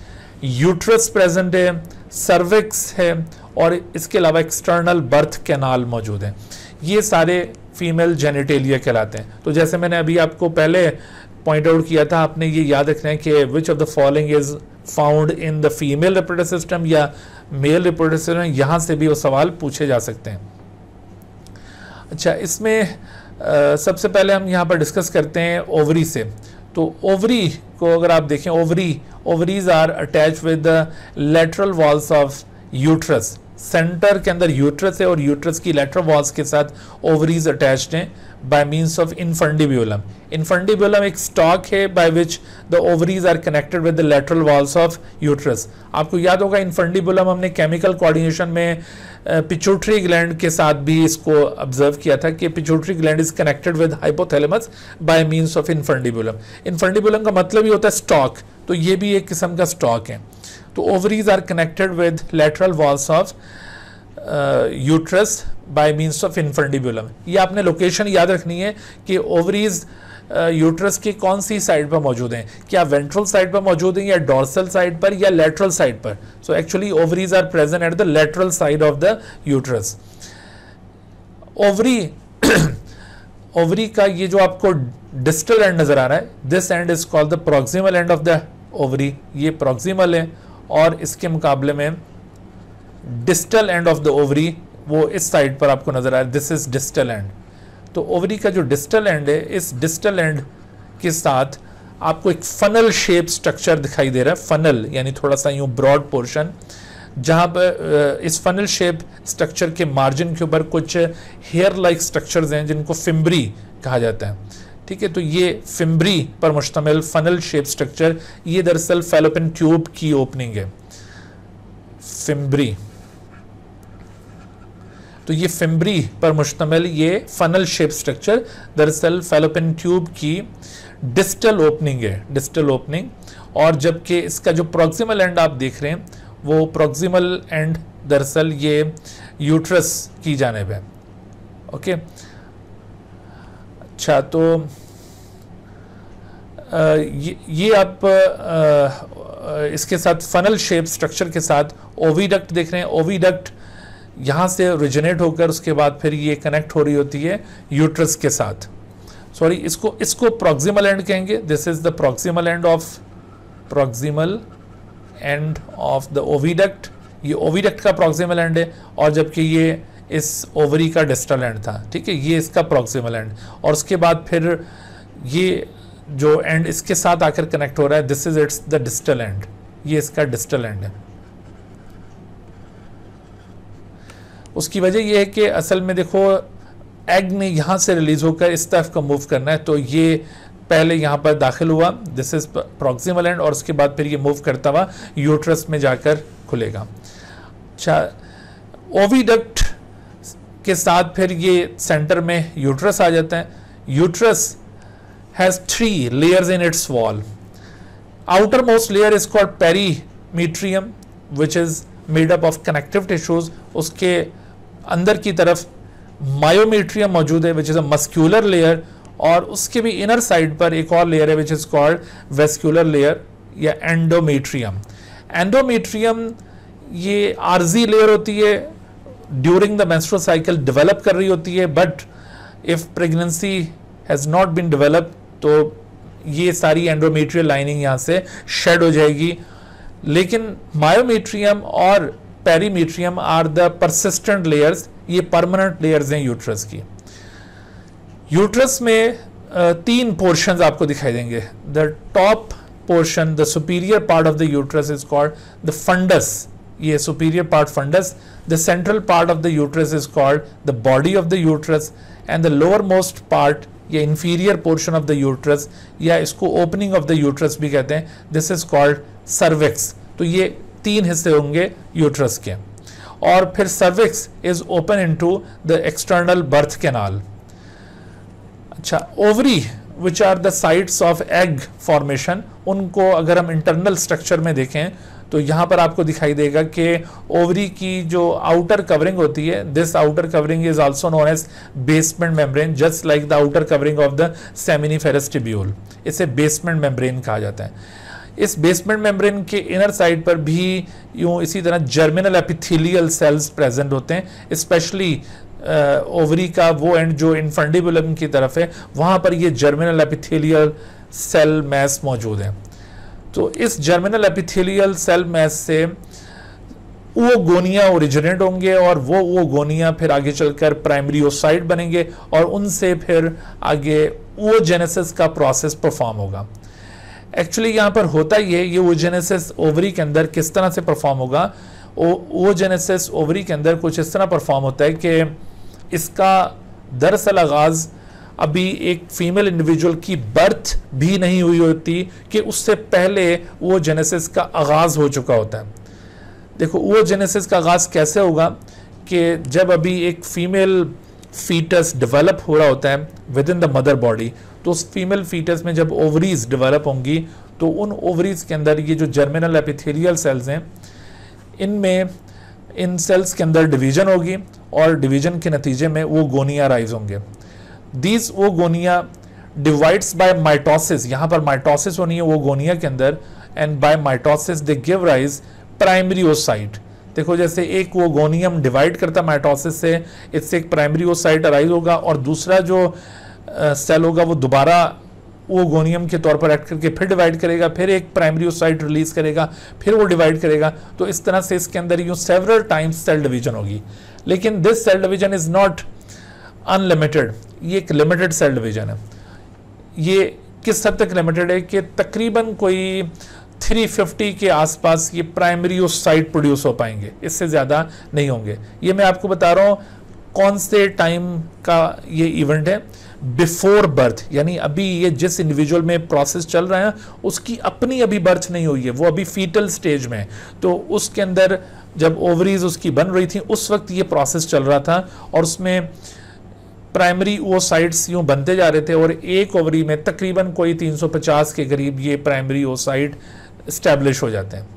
यूट्रस प्रेजेंट है सर्विक्स है, और इसके अलावा एक्सटर्नल बर्थ कैनाल मौजूद हैं। ये सारे फीमेल जेनिटेलिया कहलाते हैं। तो जैसे मैंने अभी आपको पहले पॉइंट आउट किया था आपने ये याद रखना है कि which of the following is found in the female reproductive system या मेल रिप्रोडक्टिव सिस्टम यहाँ से भी वो सवाल पूछे जा सकते हैं। अच्छा इसमें आ, सबसे पहले हम यहाँ पर डिस्कस करते हैं ओवरी से। तो ओवरी को अगर आप देखें ovary ovaries are attach with the lateral walls of uterus center के अंदर यूट्रस है और यूट्रस की लेटर वॉल्स के साथ ओवरीज अटैच्ड हैं by means of infundibulum infundibulum एक स्टॉक है by which the ovaries are connected with the lateral walls of uterus आपको याद होगा इनफंडिब्यूलम हमने केमिकल कोऑर्डिनेशन में पिचोट्री ग्लैंड के साथ भी इसको ऑब्ज़र्व किया था कि pituitary gland is connected with hypothalamus by means of infundibulum infundibulum का मतलब ही होता है स्टॉक तो ये भी एक किस्म का स्टॉक है। तो ovaries are connected with lateral walls of uterus by means of infundibulum ये आपने लोकेशन याद रखनी है कि ओवरीज यूट्रस की कौन सी साइड पर मौजूद हैं? क्या वेंट्रल साइड पर मौजूद हैं या डॉर्सल साइड पर या लेटरल साइड पर? So actually ovaries are present at the lateral side of the uterus ovary ovary का ये जो आपको डिस्टल एंड नज़र आ रहा है this end is called the proximal end of the ovary ये प्रोक्सिमल है और इसके मुकाबले में distal end of the ovary वो इस साइड पर आपको नज़र आया दिस इज़ डिस्टल एंड तो ओवरी का जो डिस्टल एंड है, इस डिस्टल एंड के साथ आपको एक फनल शेप स्ट्रक्चर दिखाई दे रहा है। फनल यानी थोड़ा सा यूँ ब्रॉड पोर्शन जहाँ पर इस फनल शेप स्ट्रक्चर के मार्जिन के ऊपर कुछ हेयर लाइक स्ट्रक्चर्स हैं, जिनको फिम्बरी कहा जाता है। ठीक है तो ये फिम्बरी पर मुश्तमिल फनल शेप स्ट्रक्चर ये दरअसल फेलोपिन ट्यूब की ओपनिंग है। फिम्बरी तो ये फिम्बरी पर मुश्तमिल ये फनल शेप स्ट्रक्चर दरअसल फेलोपिन ट्यूब की डिस्टल ओपनिंग है डिस्टल ओपनिंग और जबकि इसका जो प्रोक्सिमल एंड आप देख रहे हैं, वो प्रोक्सिमल एंड दरअसल ये यूट्रस की जानब है। ओके अच्छा तो ये, ये आप इसके साथ फनल शेप स्ट्रक्चर के साथ ओवीडक्ट देख रहे हैं। ओवीडक्ट यहाँ से ओरिजिनेट होकर उसके बाद फिर ये कनेक्ट हो रही होती है यूट्रस के साथ। सॉरी इसको इसको प्रॉक्सिमल एंड कहेंगे। This is the proximal end of proximal end of the oviduct ये ओवीडक्ट का प्रॉक्सिमल एंड है और जबकि ये इस ओवरी का डिस्टल एंड था, ठीक है? ये इसका प्रॉक्सिमल एंड। और उसके बाद फिर ये जो एंड, इसके साथ आकर कनेक्ट हो रहा है this is it's the distal end ये इसका डिस्टल एंड है। उसकी वजह यह है कि असल में देखो एग ने यहाँ से रिलीज़ होकर इस तरफ़ का मूव करना है तो ये पहले यहाँ पर दाखिल हुआ। दिस इज़ प्रॉक्सिमल एंड और उसके बाद फिर ये मूव करता हुआ यूट्रस में जाकर खुलेगा। अच्छा ओवीडक्ट के साथ फिर ये सेंटर में यूट्रस आ जाता है। Uterus has three layers in its wall outer most layer is called perimetrium which is made up of connective tissues उसके अंदर की तरफ़ मायोमेट्रियम मौजूद है which is a muscular layer और उसके भी इनर साइड पर एक और लेयर है which is called vascular layer या एंडोमेट्रियम एंडोमेट्रियम ये आर्जी लेयर होती है during the menstrual cycle develop कर रही होती है but if pregnancy has not been develop तो ये सारी एंडोमेट्रियल लाइनिंग यहाँ से शेड हो जाएगी लेकिन मायोमेट्रियम और perimetrium are the persistent layers ये परमानेंट लेयर्स हैं यूट्रस की यूट्रस में तीन पोर्शंस आपको दिखाई देंगे the top portion the superior part of the uterus is called the fundus ये superior part fundus the central part of the uterus is called the body of the uterus and the lower most part या inferior portion of the uterus या इसको opening of the uterus भी कहते हैं this is called cervix तो ये तीन हिस्से होंगे यूट्रस के। और फिर cervix is open into the external birth canal अच्छा ovary which are the sites of egg formation उनको अगर हम इंटरनल स्ट्रक्चर में देखें तो यहाँ पर आपको दिखाई देगा कि ओवरी की जो आउटर कवरिंग होती है this outer covering is also known as basement membrane just like the outer covering of the seminiferous tubule इसे बेसमेंट मेम्ब्रेन कहा जाता है। इस बेसमेंट मेम्ब्रेन के इनर साइड पर भी यूँ इसी तरह जर्मिनल एपिथेलियल सेल्स प्रेजेंट होते हैं। स्पेशली ओवरी का वो एंड जो इनफंडिबुलम की तरफ़ है, वहाँ पर ये जर्मिनल एपिथेलियल सेल मैस मौजूद है। तो इस जर्मिनल एपिथेलियल सेल मैस से वो गोनिया ओरिजिनेट होंगे और वो वो गोनिया फिर आगे चलकर प्राइमरी ओसाइड बनेंगे और उनसे फिर आगे वो जेनेसिस का प्रोसेस परफॉर्म होगा। एक्चुअली यहाँ पर होता है ये ओजेनेसिस ओवरी के अंदर किस तरह से परफॉर्म होगा? ओजेनेसिस ओवरी के अंदर कुछ इस तरह परफॉर्म होता है कि इसका दरअसल आगाज़ अभी एक फीमेल इंडिविजुअल की बर्थ भी नहीं हुई होती कि उससे पहले वो जेनेसिस का आगाज़ हो चुका होता है। देखो, वो जेनेसिस का आगाज़ कैसे होगा कि जब अभी एक फीमेल फीटस डेवलप हो रहा होता है with in the mother body तो उस फीमेल फीटस में जब ओवरीज डेवलप होंगी तो उन ओवरीज के अंदर ये जो जर्मिनल एपिथेलियल सेल्स हैं, इनमें, इन सेल्स के अंदर डिवीज़न होगी और डिवीज़न के नतीजे में वो गोनिया राइज होंगे। दीज वो गोनिया डिवाइड्स बाय माइटोसिस यहाँ पर माइटोसिस होनी है वो गोनिया के अंदर and by mitosis they give rise primary oocyte देखो जैसे एक वो गोनियम डिवाइड करता है माइटोसिस से, इससे एक प्राइमरी ओसाइट अराइज होगा और दूसरा जो सेल होगा वो दोबारा वो गोनियम के तौर पर एक्ट करके फिर डिवाइड करेगा, फिर एक प्राइमरी ओसाइट रिलीज़ करेगा, फिर वो डिवाइड करेगा। तो इस तरह से इसके अंदर यूँ सेवरल टाइम्स सेल डिवीज़न होगी। लेकिन this cell division is not unlimited ये एक लिमिटेड सेल डिवीज़न है। ये किस हद तक लिमिटेड है कि तकरीबन कोई 350 के आसपास ये प्राइमरी उस साइट प्रोड्यूस हो पाएँगे। इससे ज़्यादा नहीं होंगे। ये मैं आपको बता रहा हूँ, कौन से टाइम का ये इवेंट है? बिफोर बर्थ यानी अभी ये जिस इंडिविजुअल में प्रोसेस चल रहा है, उसकी अपनी अभी बर्थ नहीं हुई है। वो अभी फीटल स्टेज में है। तो उसके अंदर जब ओवरीज उसकी बन रही थी, उस वक्त ये प्रोसेस चल रहा था और उसमें प्राइमरी वो साइट्स यूँ बनते जा रहे थे और एक ओवरी में तकरीबन कोई 350 के करीब ये प्राइमरी वो साइट स्टैब्लिश हो जाते हैं।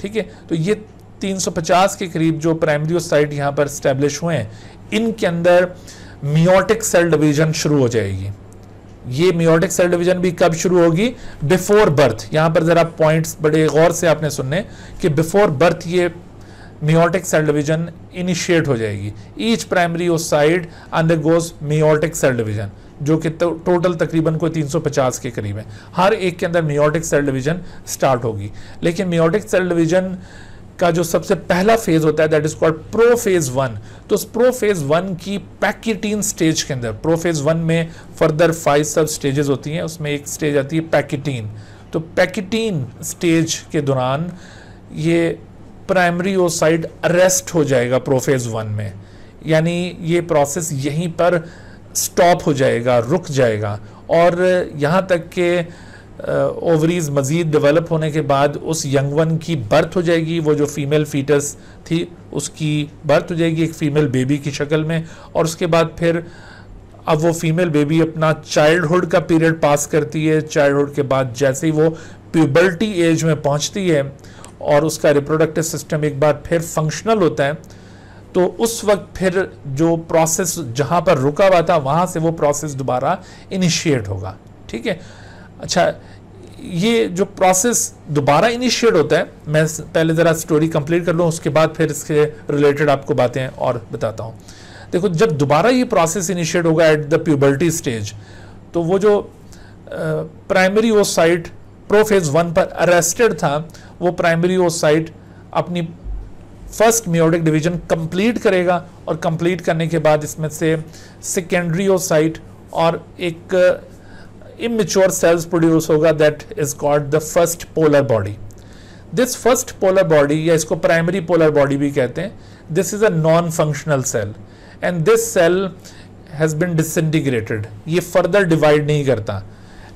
ठीक है? तो ये 350 के करीब जो प्राइमरी साइट यहाँ पर स्टैब्लिश हुए हैं, इनके अंदर मियोटिक सेल डिवीज़न शुरू हो जाएगी। ये मियोटिक सेल डिवीज़न भी कब शुरू होगी? Before birth. यहाँ पर जरा पॉइंट्स बड़े गौर से आपने सुनने कि बिफोर बर्थ ये मियोटिक सेल डिवीज़न इनिशिएट हो जाएगी। Each primary oocyte oocyte undergoes meiotic cell division जो कि तो, टोटल तकरीबन कोई 350 के करीब है। हर एक के अंदर मियोटिक सेल डिवीज़न स्टार्ट होगी। लेकिन मियोटिक सेल डिवीज़न का जो सबसे पहला फ़ेज़ होता है that is called prophase one तो उस प्रो फ़ेज़ वन की पैकेटीन स्टेज के अंदर प्रो फ़ेज़ वन में फर्दर फाइव सब स्टेजेस होती हैं उसमें एक स्टेज आती है पैकेटीन। तो पैकेटीन स्टेज के दौरान ये प्राइमरी ओसाइड अरेस्ट हो जाएगा प्रोफेज वन में। यानी ये प्रोसेस यहीं पर स्टॉप हो जाएगा, रुक जाएगा। और यहाँ तक के ओवरीज मज़ीद डेवलप होने के बाद उस यंग वन की बर्थ हो जाएगी। वो जो फीमेल फीटस थी, उसकी बर्थ हो जाएगी एक फ़ीमेल बेबी की शक्ल में। और उसके बाद फिर अब वो फीमेल बेबी अपना चाइल्डहुड का पीरियड पास करती है। चाइल्डहुड के बाद जैसे ही वो प्यूबर्टी एज में पहुँचती है और उसका रिप्रोडक्टिव सिस्टम एक बार फिर फंक्शनल होता है तो उस वक्त फिर जो प्रोसेस जहाँ पर रुका हुआ था, वहाँ से वो प्रोसेस दोबारा इनिशिएट होगा। ठीक है? अच्छा ये जो प्रोसेस दोबारा इनिशिएट होता है, मैं पहले ज़रा स्टोरी कंप्लीट कर लूँ, उसके बाद फिर इसके रिलेटेड आपको बातें और बताता हूँ। देखो, जब दोबारा ये प्रोसेस इनिशिएट होगा एट द प्यूबर्टी स्टेज तो वो जो प्राइमरी वो साइट प्रोफेज वन पर अरेस्टेड था, वो प्राइमरी ओसाइट अपनी फ़र्स्ट म्योडिक डिवीज़न कंप्लीट करेगा और कंप्लीट करने के बाद इसमें से सेकेंडरी ओसाइट और एक इमेच्योर सेल्स प्रोड्यूस होगा that is called the first polar body this first polar body या इसको प्राइमरी पोलर बॉडी भी कहते हैं this is a non functional cell and this cell has been disintegrated ये further divide नहीं करता।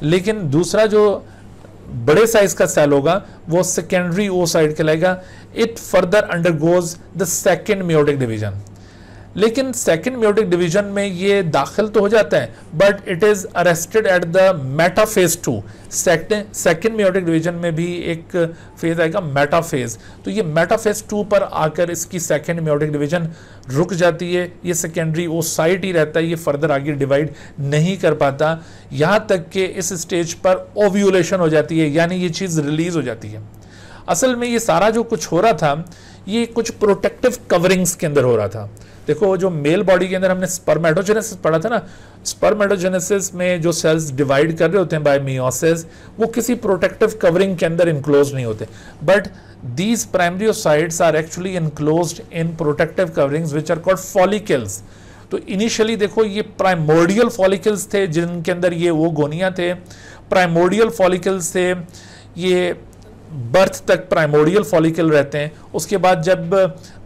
लेकिन दूसरा जो बड़े साइज़ का सेल होगा, वो सेकेंडरी ओ साइड कहलाएगा। It further undergoes the second meiotic division लेकिन सेकेंड म्यूटिक डिवीज़न में ये दाखिल तो हो जाता है but it is arrested at the metaphase two second meiotic division में भी एक फ़ेज़ आएगा मेटाफेज तो ये मेटाफेज टू पर आकर इसकी सेकेंड म्यूटिक डिवीज़न रुक जाती है, ये सेकेंडरी वो साइट ही रहता है, ये फर्दर आगे डिवाइड नहीं कर पाता। यहाँ तक कि इस स्टेज पर ओव्यूलेशन हो जाती है, यानी ये चीज़ रिलीज़ हो जाती है। असल में ये सारा जो कुछ हो रहा था ये कुछ प्रोटेक्टिव कवरिंग्स के अंदर हो रहा था। देखो जो मेल बॉडी के अंदर हमने स्पर्मेटोजेनेसिस पढ़ा था ना स्पर्मेटोजेनेसिस में जो सेल्स डिवाइड कर रहे होते हैं बाय मियोसिस वो किसी प्रोटेक्टिव कवरिंग के अंदर इनक्लोज नहीं होते। But these primary oocytes are actually enclose in protective coverings which are called follicles तो इनिशियली देखो, ये प्राइमोडियल फॉलिकल्स थे जिनके अंदर ये वो गोनियाँ थे। प्राइमोडियल फॉलिकल्स थे, ये बर्थ तक प्राइमोडियल फॉलिकल रहते हैं। उसके बाद जब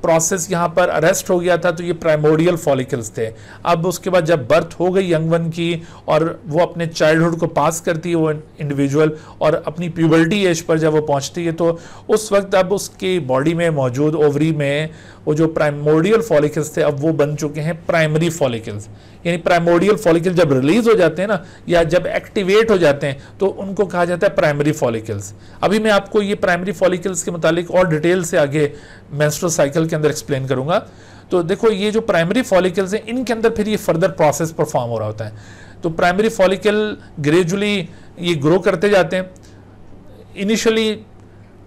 प्रोसेस यहाँ पर अरेस्ट हो गया था तो ये प्राइमोडियल फॉलिकल्स थे। अब उसके बाद जब बर्थ हो गई यंग वन की, और वो अपने चाइल्डहुड को पास करती है वो इंडिविजुअल और अपनी प्यूबर्टी एज पर जब वो पहुँचती है तो उस वक्त अब उसकी बॉडी में मौजूद ओवरी में वो जो प्राइमोडियल फॉलिकल्स थे, अब वो बन चुके हैं प्राइमरी फॉलिकल्स यानी प्राइमोडियल फॉलिकल जब रिलीज़ हो जाते हैं ना, या जब एक्टिवेट हो जाते हैं तो उनको कहा जाता है प्राइमरी फॉलिकल्स अभी मैं आपको ये प्राइमरी फॉलिकल्स के मुतालिक और डिटेल से आगे मेंस्ट्रुअल साइकिल के अंदर एक्सप्लेन करूँगा। तो देखो, ये जो प्राइमरी फॉलिकल्स हैं, इनके अंदर फिर ये फर्दर प्रोसेस परफॉर्म हो रहा होता है। तो प्राइमरी फॉलिकल ग्रेजुअली ये ग्रो करते जाते हैं। इनिशियली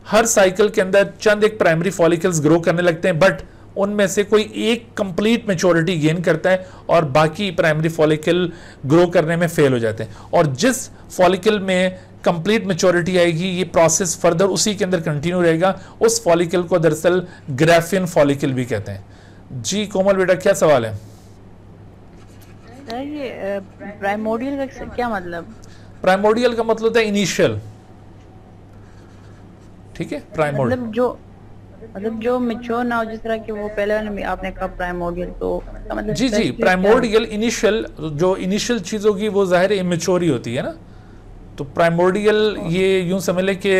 हर साइकिल के अंदर चंद एक प्राइमरी फॉलिकल्स ग्रो करने लगते हैं बट उनमें से कोई एक कंप्लीट मेच्योरिटी गेन करता है और बाकी प्राइमरी फॉलिकल ग्रो करने में फेल हो जाते हैं। और जिस फॉलिकल में कंप्लीट मेच्योरिटी आएगी ये प्रोसेस फर्दर उसी के अंदर कंटिन्यू रहेगा। उस फॉलिकल को दरअसल ग्राफियन फॉलिकल भी कहते हैं। जी कोमल बेटा क्या सवाल है? ये प्राइमोडियल का क्या मतलब? प्राइमोडियल का मतलब होता है इनिशियल ठीक है? प्राइमोडियल मतलब जो मतलब जो मेच्योर ना हो जिस तरह के वो पहले आपने कहा प्राइमोडियल तो मतलब जी जी प्राइमोडियल इनिशियल जो इनिशियल चीज़ होगी वो ज़ाहिर इमेच्योर ही होती है ना। तो प्राइमोडियल ये यूँ समझ लें कि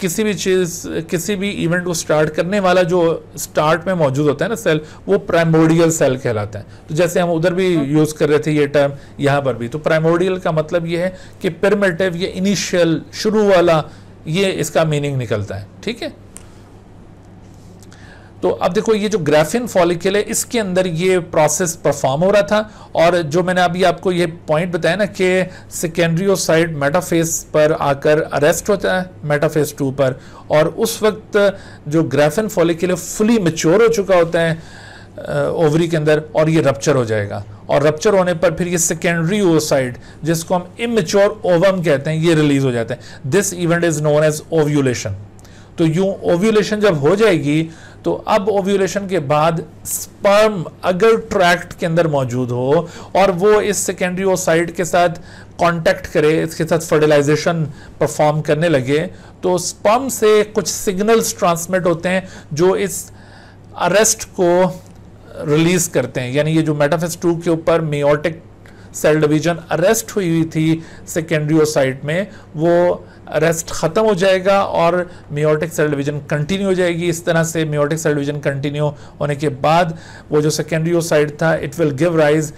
किसी भी चीज़ किसी भी इवेंट को स्टार्ट करने वाला जो स्टार्ट में मौजूद होता है ना सेल वो प्राइमोडियल सेल कहलाता है। तो जैसे हम उधर भी यूज़ कर रहे थे ये टर्म यहाँ पर भी। तो प्राइमोडियल का मतलब ये है कि पिरमेटिव ये इनिशियल शुरू वाला ये इसका मीनिंग निकलता है। ठीक है? तो अब देखो ये जो ग्राफिन फॉलिकल है, इसके अंदर ये प्रोसेस परफॉर्म हो रहा था और जो मैंने अभी आपको ये पॉइंट बताया ना कि सेकेंड्रियोसाइड मेटाफेस पर आकर अरेस्ट होता है मेटाफेस टू पर। और उस वक्त जो ग्राफिन फॉलिकल फुली मेच्योर हो चुका होता है ओवरी के अंदर और ये रप्चर हो जाएगा। और रप्चर होने पर फिर ये सेकेंडरी ओसाइड जिसको हम इमेच्योर ओवम कहते हैं, ये रिलीज़ हो जाते हैं। This event is known as ovulation तो यूँ ओव्यूलेशन जब हो जाएगी तो अब ओव्यूलेशन के बाद स्पर्म अगर ट्रैक्ट के अंदर मौजूद हो और वो इस सेकेंडरी ओसाइड के साथ कांटेक्ट करे, इसके साथ फर्टिलाइजेशन परफॉर्म करने लगे तो स्पर्म से कुछ सिग्नल्स ट्रांसमिट होते हैं जो इस अरेस्ट को रिलीज़ करते हैं। यानी ये जो मेटाफेस टू के ऊपर मियोटिक सेल डिवीज़न अरेस्ट हुई हुई थी सेकेंडरी साइट में, वो अरेस्ट ख़त्म हो जाएगा और मियोटिक सेल डिवीज़न कंटिन्यू हो जाएगी। इस तरह से मियोटिक सेल डिवीज़न कंटिन्यू होने के बाद वो जो सेकेंडरी साइट था it will give rise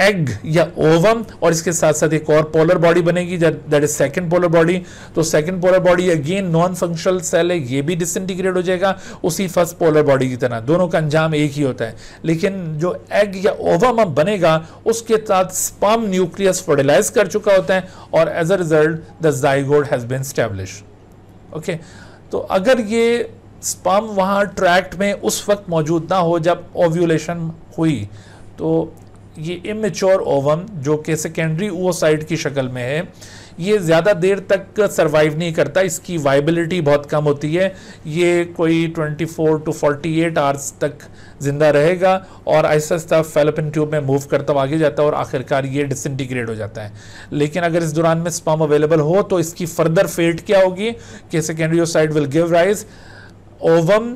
egg या ओवम और इसके साथ साथ एक और पोलर बॉडी बनेगी that is second polar body तो second polar body again non functional cell है, ये भी डिसइंटीग्रेट हो जाएगा, उसी फ़र्स्ट पोलर बॉडी की तरह। दोनों का अंजाम एक ही होता है। लेकिन जो एग या ओवम अब बनेगा, उसके साथ स्पर्म न्यूक्लियस फर्टिलाइज कर चुका होता है, और as a result the zygote has been establish okay तो अगर ये स्पर्म वहाँ ट्रैक्ट में उस वक्त मौजूद ना हो, जब ओव्यूलेशन हुई तो ये इमेच्योर ओवम जो कि सेकेंडरी ओसाइड की शक्ल में है, ये ज़्यादा देर तक सरवाइव नहीं करता। इसकी वाइबिलिटी बहुत कम होती है। ये कोई 24 टू 48 आवर्स तक ज़िंदा रहेगा और ऐसा आहिस्ता फेलोपिन ट्यूब में मूव करता हुआ आगे जाता है और आखिरकार ये डिसइंटीग्रेट हो जाता है। लेकिन अगर इस दौरान में स्पम अवेलेबल हो तो इसकी फर्दर फेट क्या होगी कि secondary oocyte will give rise ovum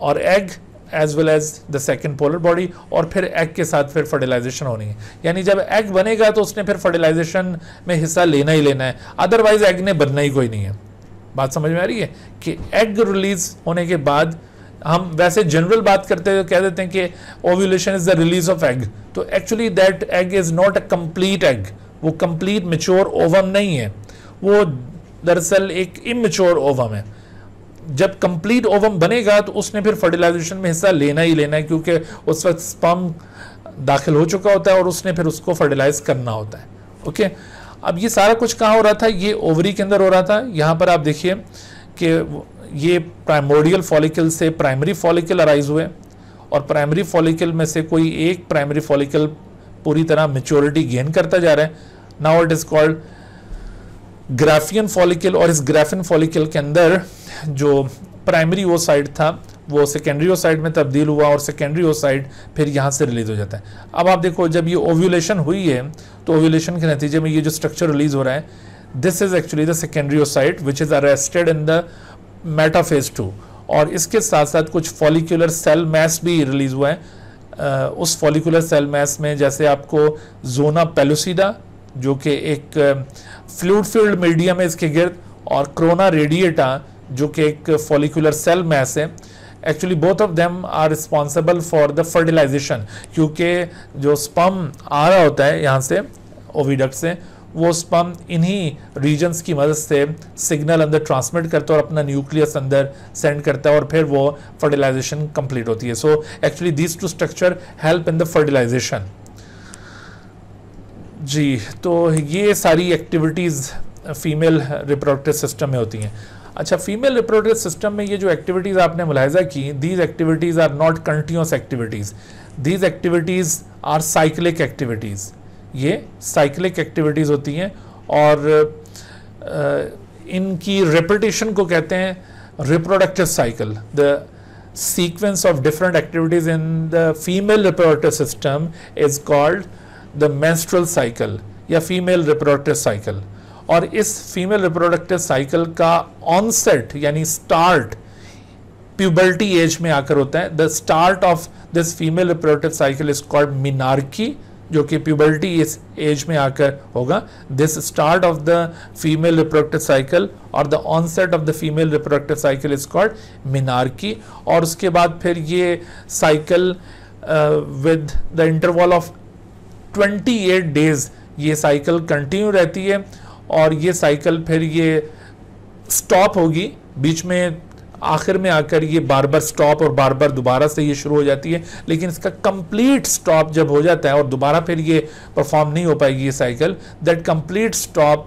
और egg as well as the second polar body और फिर एग के साथ फिर फर्टिलाइजेशन होनी है। यानी जब एग बनेगा तो उसने फिर फर्टिलाइजेशन में हिस्सा लेना ही लेना है। अदरवाइज़ एग ने बनना ही कोई नहीं है। बात समझ में आ रही है? कि एग रिलीज़ होने के बाद हम वैसे जनरल बात करते हुए कह देते हैं कि ovulation is the release of egg तो actually that egg is not a complete egg वो कंप्लीट मेच्योर ओवम नहीं है। वो दरअसल एक इमेच्योर ओवम है। जब कंप्लीट ओवम बनेगा तो उसने फिर फर्टिलाइजेशन में हिस्सा लेना ही लेना है, क्योंकि उस वक्त स्पम दाखिल हो चुका होता है और उसने फिर उसको फर्टिलाइज करना होता है। ओके अब ये सारा कुछ कहाँ हो रहा था? ये ओवरी के अंदर हो रहा था। यहाँ पर आप देखिए कि ये प्राइमोडियल फॉलिकल से प्राइमरी फॉलिकल अराइज हुए और प्राइमरी फॉलिकल में से कोई एक प्राइमरी फॉलिकल पूरी तरह मेच्योरिटी गेन करता जा रहा है। Now it is called Graafian follicle और इस ग्राफियन फॉलिकल के अंदर जो प्राइमरी वो साइड था, वो सेकेंडरी ओ साइड में तब्दील हुआ और सेकेंडरी ओ साइड फिर यहाँ से रिलीज़ हो जाता है। अब आप देखो, जब ये ओव्यूलेशन हुई है तो ओव्यूलेशन के नतीजे में ये जो स्ट्रक्चर रिलीज़ हो रहा है this is actually the secondary oocyte which is arrested in the metaphase two और इसके साथ साथ कुछ फॉलिकुलर सेल मैस भी रिलीज़ हुआ है। उस फॉलिकुलर सेल मैस में जैसे आपको जोना पेलुसिडा जो कि एक फ्लूड फ़ील्ड मीडियम है इसके गिर्द और क्रोना रेडिएटा जो कि एक फॉलिकुलर सेल मैस है actually both of them are responsible for the fertilization क्योंकि जो स्पम आ रहा होता है यहाँ से ओविडक्ट से, वो स्पम इन्हीं रीजन्स की मदद से सिग्नल अंदर ट्रांसमिट करता है और अपना न्यूक्लियस अंदर सेंड करता है और फिर वो फर्टिलाइजेशन कंप्लीट होती है। So actually this two structure help in the fertilization जी तो ये सारी एक्टिविटीज़ फीमेल रिप्रोडक्टिव सिस्टम में होती हैं। अच्छा फीमेल रिप्रोडक्टिव सिस्टम में ये जो एक्टिविटीज़ आपने मुलायजा की these activities are not continuous activities these activities are cyclic activities ये साइक्लिक एक्टिविटीज़ होती हैं और इनकी रेपिटेशन को कहते हैं reproductive cycle the sequence of different activities in the female reproductive system is called the menstrual cycle या female reproductive cycle और इस फीमेल रिप्रोडक्टिव साइकिल का ऑनसेट यानी स्टार्ट प्यूबर्टी एज में आकर होता है। The start of this female reproductive cycle is called menarche जो कि प्यूबर्टी इस एज में आकर होगा। This start of the female reproductive cycle और the onset of the female reproductive cycle is called menarche और उसके बाद फिर ये cycle with the interval of 28 days ये साइकिल कंटिन्यू रहती है और ये साइकिल फिर ये स्टॉप होगी। बीच में आखिर में आकर ये बार बार स्टॉप और बार बार दोबारा से ये शुरू हो जाती है, लेकिन इसका कंप्लीट स्टॉप जब हो जाता है और दोबारा फिर ये परफॉर्म नहीं हो पाएगी ये cycle, that complete stop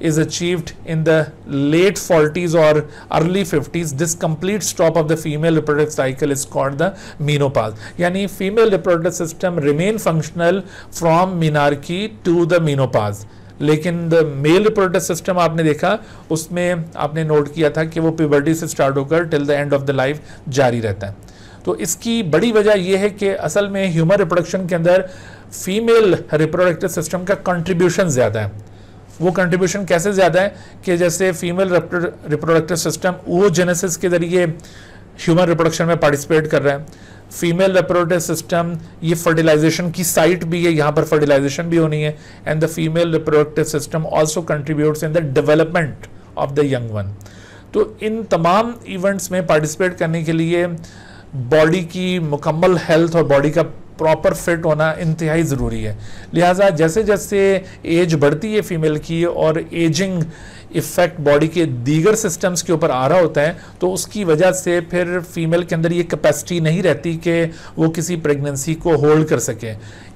is achieved in the late 40s or early 50s this complete stop of the female reproductive cycle is called the menopause yani female reproductive system remain functional from menarche to the menopause लेकिन the male reproductive system आपने देखा उसमें आपने note किया था कि वो puberty से स्टार्ट होकर till the end of the life जारी रहता है तो इसकी बड़ी वजह यह है कि असल में ह्यूमन रिप्रोडक्शन के अंदर फीमेल रिप्रोडक्टिव सिस्टम का कंट्रीब्यूशन ज़्यादा है वो कंट्रीब्यूशन कैसे ज़्यादा है कि जैसे फीमेल रिप्रोडक्टिव सिस्टम वो जेनेसिस के ज़रिए ह्यूमन रिप्रोडक्शन में पार्टिसिपेट कर रहा है। फीमेल रिप्रोडक्टिव सिस्टम ये फर्टिलाइजेशन की साइट भी है, यहाँ पर फर्टिलाइजेशन भी होनी है। And the female reproductive system also contributes in the development of the young one तो इन तमाम इवेंट्स में पार्टिसिपेट करने के लिए बॉडी की मुकम्मल हेल्थ और बॉडी का प्रॉपर फिट होना इंतहाई ज़रूरी है। लिहाजा जैसे जैसे एज बढ़ती है फीमेल की और एजिंग इफ़ेक्ट बॉडी के दीगर सिस्टम्स के ऊपर आ रहा होता है तो उसकी वजह से फिर फीमेल के अंदर ये कैपेसिटी नहीं रहती कि वो किसी प्रेगनेंसी को होल्ड कर सके।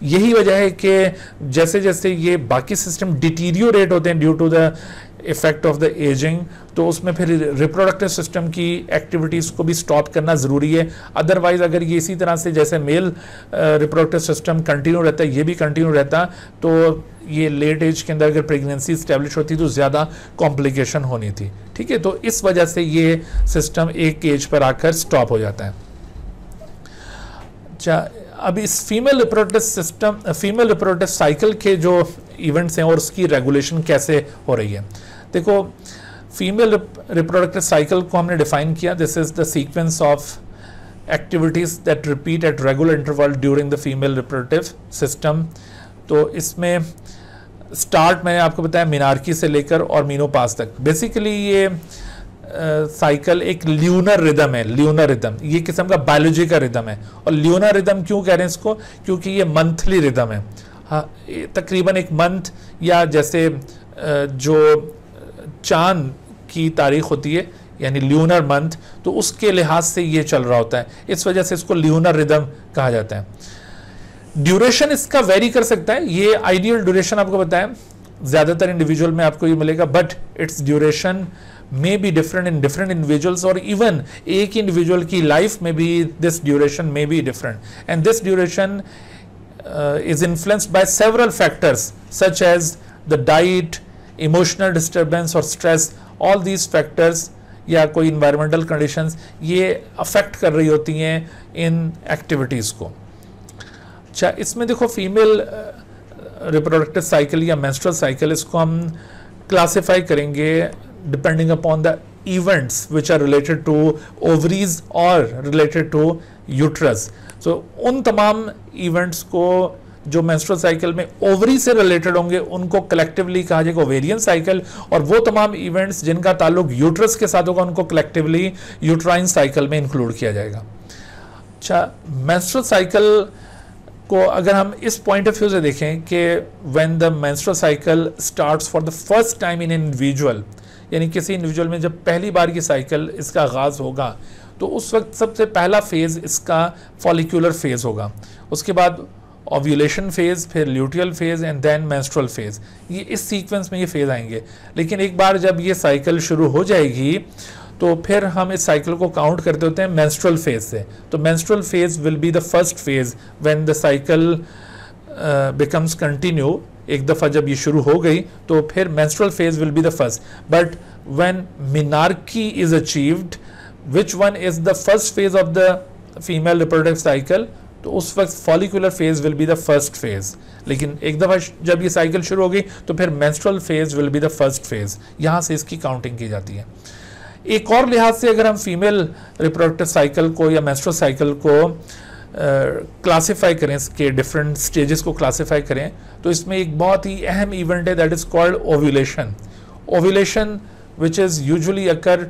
यही वजह है कि जैसे जैसे ये बाकी सिस्टम डिटीरियोरेट होते हैं due to the effect of the ageing तो उसमें फिर रिप्रोडक्टिव सिस्टम की एक्टिविटीज़ को भी स्टॉप करना ज़रूरी है। अदरवाइज़ अगर ये इसी तरह से जैसे मेल रिप्रोडक्टिव सिस्टम कंटिन्यू रहता है, ये भी कंटिन्यू रहता तो ये लेट एज के अंदर अगर प्रेगनेंसी स्टैब्लिश होती तो ज़्यादा कॉम्प्लिकेशन होनी थी। ठीक है? तो इस वजह से ये सिस्टम एक एज पर आकर स्टॉप हो जाता है। अच्छा अब इस female reproductive system female reproductive cycle के जो इवेंट्स हैं और उसकी रेगुलेशन कैसे हो रही है? देखो फीमेल रिप्रोडक्टिव साइकिल को हमने डिफाइन किया। This is the sequence of activities that repeat at regular interval during the female reproductive system तो इसमें स्टार्ट मैंने आपको बताया मीनारकी से लेकर और मीनोपास तक। बेसिकली ये साइकिल uh, एक ल्यूनर रिदम है ल्यूनर रिदम ये किस्म का बायोलॉजी का रिदम है। और ल्यूनर रिदम क्यों कह रहे हैं इसको? क्योंकि ये मंथली रिदम है। हाँ तकरीबन एक मंथ या जैसे जो चाँद की तारीख होती है, यानी ल्यूनर मंथ तो उसके लिहाज से ये चल रहा होता है। इस वजह से इसको ल्यूनर रिदम कहा जाता है। ड्यूरेशन इसका वेरी कर सकता है। ये आइडियल ड्यूरेशन आपको बताया। ज़्यादातर इंडिविजुअल में आपको ये मिलेगा but its duration may be different in different individuals और इवन एक इंडिविजुअल की लाइफ में भी this duration may be different and this duration is influenced by several factors such as the diet emotional disturbance और stress all these factors या कोई environmental conditions ये affect कर रही होती हैं इन एक्टिविटीज़ को। अच्छा इसमें देखो फीमेल रिप्रोडक्टिव साइकिल या मेंस्ट्रुअल साइकिल इसको हम क्लासिफाई करेंगे depending upon the events which are related to ovaries और रिलेटेड टू यूट्रस सो उन तमाम इवेंट्स को जो मेंस्ट्रुअल साइकिल में ओवरी से रिलेटेड होंगे, उनको कलेक्टिवली कहा जाएगा ओवेरियन साइकिल और वो तमाम इवेंट्स जिनका ताल्लुक यूट्रस के साथ होगा, उनको कलेक्टिवली यूट्राइन साइकिल में इंक्लूड किया जाएगा। अच्छा मेंस्ट्रुअल साइकिल को अगर हम इस पॉइंट ऑफ़ व्यू से देखें कि when the menstrual cycle starts for the first time in individual यानी किसी इंडिविजुअल में जब पहली बार की साइकिल इसका आगाज़ होगा तो उस वक्त सबसे पहला फ़ेज़ इसका फॉलिकुलर फ़ेज़ होगा। उसके बाद ओव्यूलेशन फ़ेज़ फिर luteal phase and then menstrual phase ये इस सीक्वेंस में ये फ़ेज़ आएँगे। लेकिन एक बार जब ये साइकिल शुरू हो जाएगी तो फिर हम इस साइकिल को काउंट करते होते हैं मेंस्ट्रुअल फ़ेज़ से। तो menstrual phase will be the first phase when the cycle becomes continue एक दफ़ा जब ये शुरू हो गई तो फिर menstrual phase will be the first but when menarche is achieved which one is the first phase of the female reproductive cycle तो उस वक्त follicular phase will be the first phase लेकिन एक दफ़ा जब ये साइकिल शुरू होगी तो फिर menstrual phase will be the first phase यहाँ से इसकी काउंटिंग की जाती है। एक और लिहाज से अगर हम फीमेल रिप्रोडक्टिव साइकिल को या मेंस्ट्रुअल साइकिल को क्लासिफाई uh, करें इसके डिफरेंट स्टेजेस को क्लासिफाई करें तो इसमें एक बहुत ही अहम इवेंट है that is called ovulation ovulation which is usually occur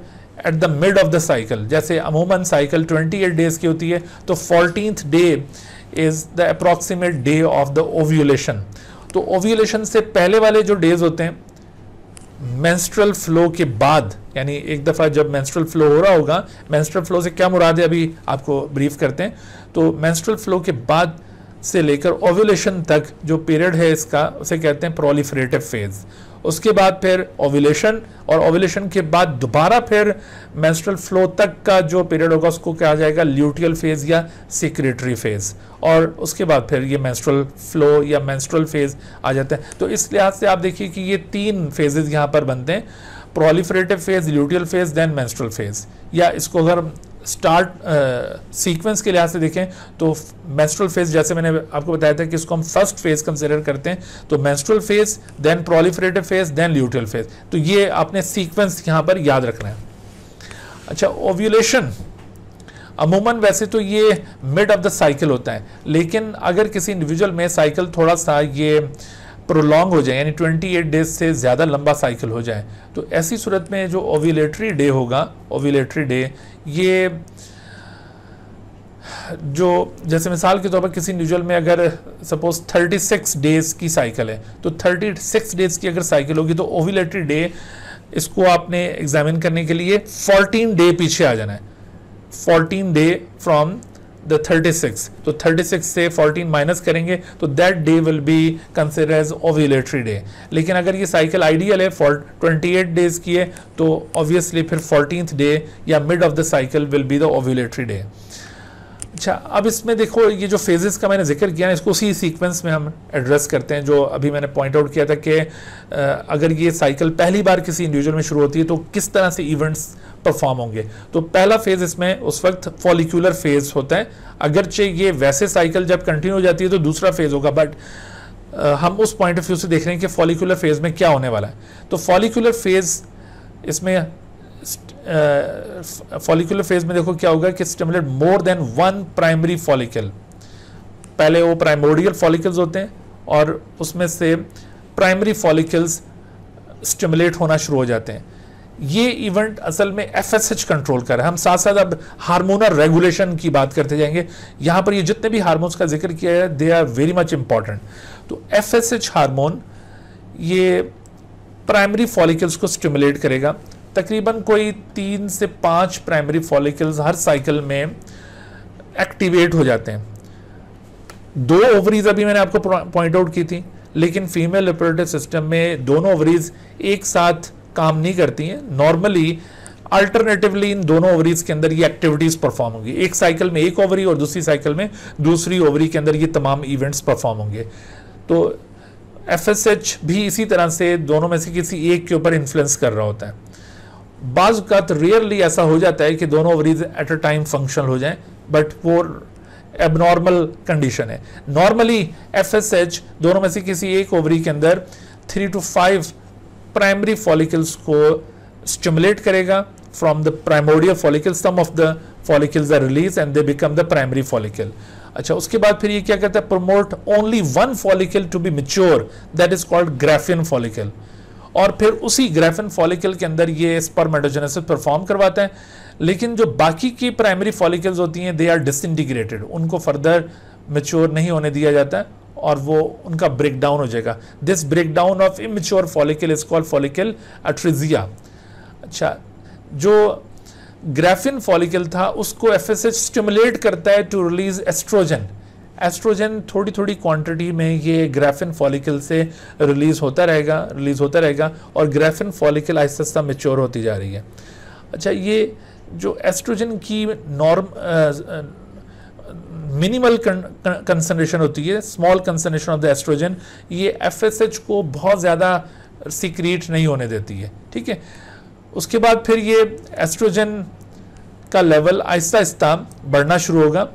at the mid of the cycle जैसे अमूमन साइकिल 28 डेज़ की होती है तो fourteen day is the approximate day of the ovulation तो ओव्यूलेशन से पहले वाले जो डेज़ होते हैं मेंस्ट्रुअल फ्लो के बाद, यानी एक दफ़ा जब मेंस्ट्रुअल फ्लो हो रहा होगा मेंस्ट्रुअल फ्लो से क्या मुराद है अभी आपको ब्रीफ करते हैं? तो मेंस्ट्रुअल फ्लो के बाद से लेकर ओव्यूलेशन तक जो पीरियड है इसका, उसे कहते हैं प्रोलिफरेटिव फ़ेज़ उसके बाद फिर ओव्यूलेशन और ओव्यूलेशन के बाद दोबारा फिर मेंस्ट्रुअल फ्लो तक का जो पीरियड होगा, उसको कहा जाएगा? ल्यूटियल फ़ेज़ या सिक्रेटरी फ़ेज़ और उसके बाद फिर ये मेंस्ट्रुअल फ्लो या मेंस्ट्रुअल फ़ेज़ आ जाता है। तो इस लिहाज से आप देखिए कि ये तीन फेजेस यहाँ पर बनते हैं। Proliferative phase luteal phase then menstrual phase या इसको अगर स्टार्ट सीक्वेंस के लिहाज से देखें तो मेंस्ट्रुअल फ़ेज़ जैसे मैंने आपको बताया था कि इसको हम फ़र्स्ट फ़ेज़ कंसिडर करते हैं तो menstrual phase then proliferative phase then luteal phase तो ये आपने सीक्वेंस यहाँ पर याद रखना है। अच्छा ओव्यूलेशन अमूमन वैसे तो ये मिड ऑफ़ द साइकिल होता है, लेकिन अगर किसी इंडिविजुअल में साइकिल थोड़ा सा ये प्रोलॉन्ग हो जाए, यानी 28 डेज़ से ज़्यादा लंबा साइकिल हो जाए तो ऐसी सूरत में जो ओव्यूलेटरी डे होगा ओव्यूलेटरी डे ये जो जैसे मिसाल के तौर पर किसी इंडिविजुअल में अगर सपोज़ 36 डेज़ की साइकिल है तो 36 डेज़ की अगर साइकिल होगी तो ओव्यूलेटरी डे इसको आपने एग्जामिन करने के लिए 14 डे पीछे आ जाना है। 14 डे फ्रॉम द 36 तो 36 से 14 माइनस करेंगे तो that day will be consider as ovulatory day लेकिन अगर ये साइकिल आइडियल है फॉर 28 डेज़ की है तो ऑब्वियसली फिर फोर्टीन डे या mid of the cycle will be the ovulatory day अच्छा अब इसमें देखो, ये जो फेजेस का मैंने ज़िक्र किया ना, इसको उसी सीक्वेंस में हम एड्रेस करते हैं, जो अभी मैंने पॉइंट आउट किया था कि अगर ये साइकिल पहली बार किसी इंडिविजुअल में शुरू होती है तो किस तरह से इवेंट्स परफॉर्म होंगे। तो पहला फ़ेज़ इसमें उस वक्त फॉलिकुलर फ़ेज़ होता है। अगरचे ये वैसे साइकिल जब कंटिन्यू हो जाती है तो दूसरा फ़ेज़ होगा। बट हम उस पॉइंट ऑफ़ व्यू से देख रहे हैं कि फॉलिकुलर फ़ेज़ में क्या होने वाला है। तो फॉलिकुलर फ़ेज़ इसमें फॉलिकुलर फ़ेज़ में देखो क्या होगा कि stimulate more than one primary follicle पहले वो प्राइमोडियल फॉलिकल्स होते हैं और उसमें से प्राइमरी फॉलिकल्स स्टिमुलेट होना शुरू हो जाते हैं। ये इवेंट असल में एफएसएच कंट्रोल कर रहा है। हम साथ साथ अब हार्मोनल रेगुलेशन की बात करते जाएँगे। यहाँ पर ये जितने भी हार्मोन्स का ज़िक्र किया है they are very much important तो एफएसएच हार्मोन ये प्राइमरी फॉलिकल्स को स्टिमुलेट करेगा। तकरीबन कोई तीन से पाँच प्राइमरी फॉलिकल्स हर साइकिल में एक्टिवेट हो जाते हैं। दो ओवरीज अभी मैंने आपको पॉइंट आउट की थी, लेकिन फीमेल रिप्रोडक्टिव सिस्टम में दोनों ओवरीज एक साथ काम नहीं करती हैं। नॉर्मली अल्टरनेटिवली इन दोनों ओवरीज के अंदर ये एक्टिविटीज़ परफॉर्म होंगी। एक साइकिल में एक ओवरी और दूसरी साइकिल में दूसरी ओवरी के अंदर ये तमाम इवेंट्स परफॉर्म होंगे। तो एफएसएच भी इसी तरह से दोनों में से किसी एक के ऊपर इन्फ्लुएंस कर रहा होता है। बाज तो रियरली ऐसा हो जाता है कि दोनों ovaries at a time functional हो जाएँ बट वो एबनॉर्मल कंडीशन है। नॉर्मली एफएसएच दोनों में से किसी एक ओवरी के अंदर three to five primary follicles को स्टिमुलेट करेगा from the primordial follicle some of the follicles are release and they become the primary follicle अच्छा उसके बाद फिर ये क्या करता है promote only one follicle to be mature that is called Graafian follicle और फिर उसी ग्राफिन फॉलिकल के अंदर ये स्पर्मेटोजेनेसिस परफॉर्म करवाता है, लेकिन जो बाकी की प्राइमरी फॉलिकल्स होती हैं दे आर डिसइंटीग्रेटेड उनको फर्दर मेच्योर नहीं होने दिया जाता है। और वो उनका ब्रेक डाउन हो जाएगा। This break down of immature follicle is called follicle atresia अच्छा जो ग्राफिन फॉलिकल था, उसको एफ़ एस एच स्टिमुलेट करता है टू रिलीज़ एस्ट्रोजन एस्ट्रोजन थोड़ी थोड़ी क्वांटिटी में ये ग्राफिन फॉलिकल से रिलीज़ होता रहेगा रिलीज़ होता रहेगा और graphene follicle Aahista Aahista mature होती जा रही है। अच्छा ये जो एस्ट्रोजन की नॉर्म मिनिमल कंसनट्रेशन होती है small concentration of the estrogen ये एफएसएच को बहुत ज़्यादा सीक्रेट नहीं होने देती है, ठीक है? उसके बाद फिर ये एस्ट्रोजन का लेवल आहिस्ता आहिस्ता बढ़ना शुरू होगा।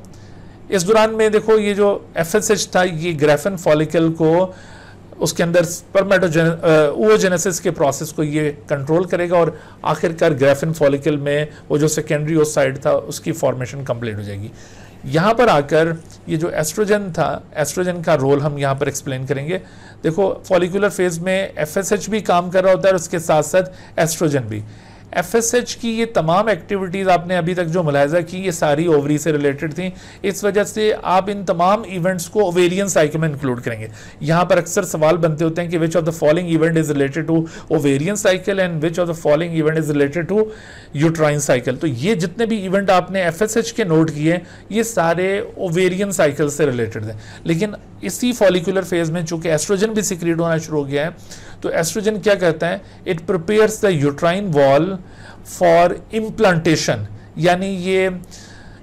इस दौरान में देखो, ये जो एफएसएच था, ये ग्रेफन फॉलिकल को उसके अंदर स्पर्मेटोजेन ओजेनेसिस के प्रोसेस को ये कंट्रोल करेगा और आखिरकार ग्रेफिन फॉलिकल में वो जो सेकेंडरी ओसाइड था, उसकी फॉर्मेशन कंप्लीट हो जाएगी। यहाँ पर आकर ये जो एस्ट्रोजन था एस्ट्रोजन का रोल हम यहाँ पर एक्सप्लेन करेंगे। देखो फॉलिकुलर फ़ेज़ में एफएसएच भी काम कर रहा होता है और उसके साथ साथ एस्ट्रोजन भी। FSH की ये तमाम एक्टिविटीज़ आपने अभी तक जो मुलायजा की, ये सारी ओवरी से रिलेटेड थी। इस वजह से आप इन तमाम इवेंट्स को ओवेरियन साइकिल में इंक्लूड करेंगे। यहाँ पर अक्सर सवाल बनते होते हैं कि which of the following event is related to ovarian cycle and which of the following event is related to uterine cycle तो ये जितने भी इवेंट आपने FSH के नोट किए, ये सारे ओवेरियन साइकिल से रिलेटेड थे। लेकिन इसी फॉलिकुलर फ़ेज़ में चूँकि एस्ट्रोजन भी सिक्रीट होना शुरू हो गया है तो एस्ट्रोजन क्या कहता है? It prepares the uterine wall for implantation यानी ये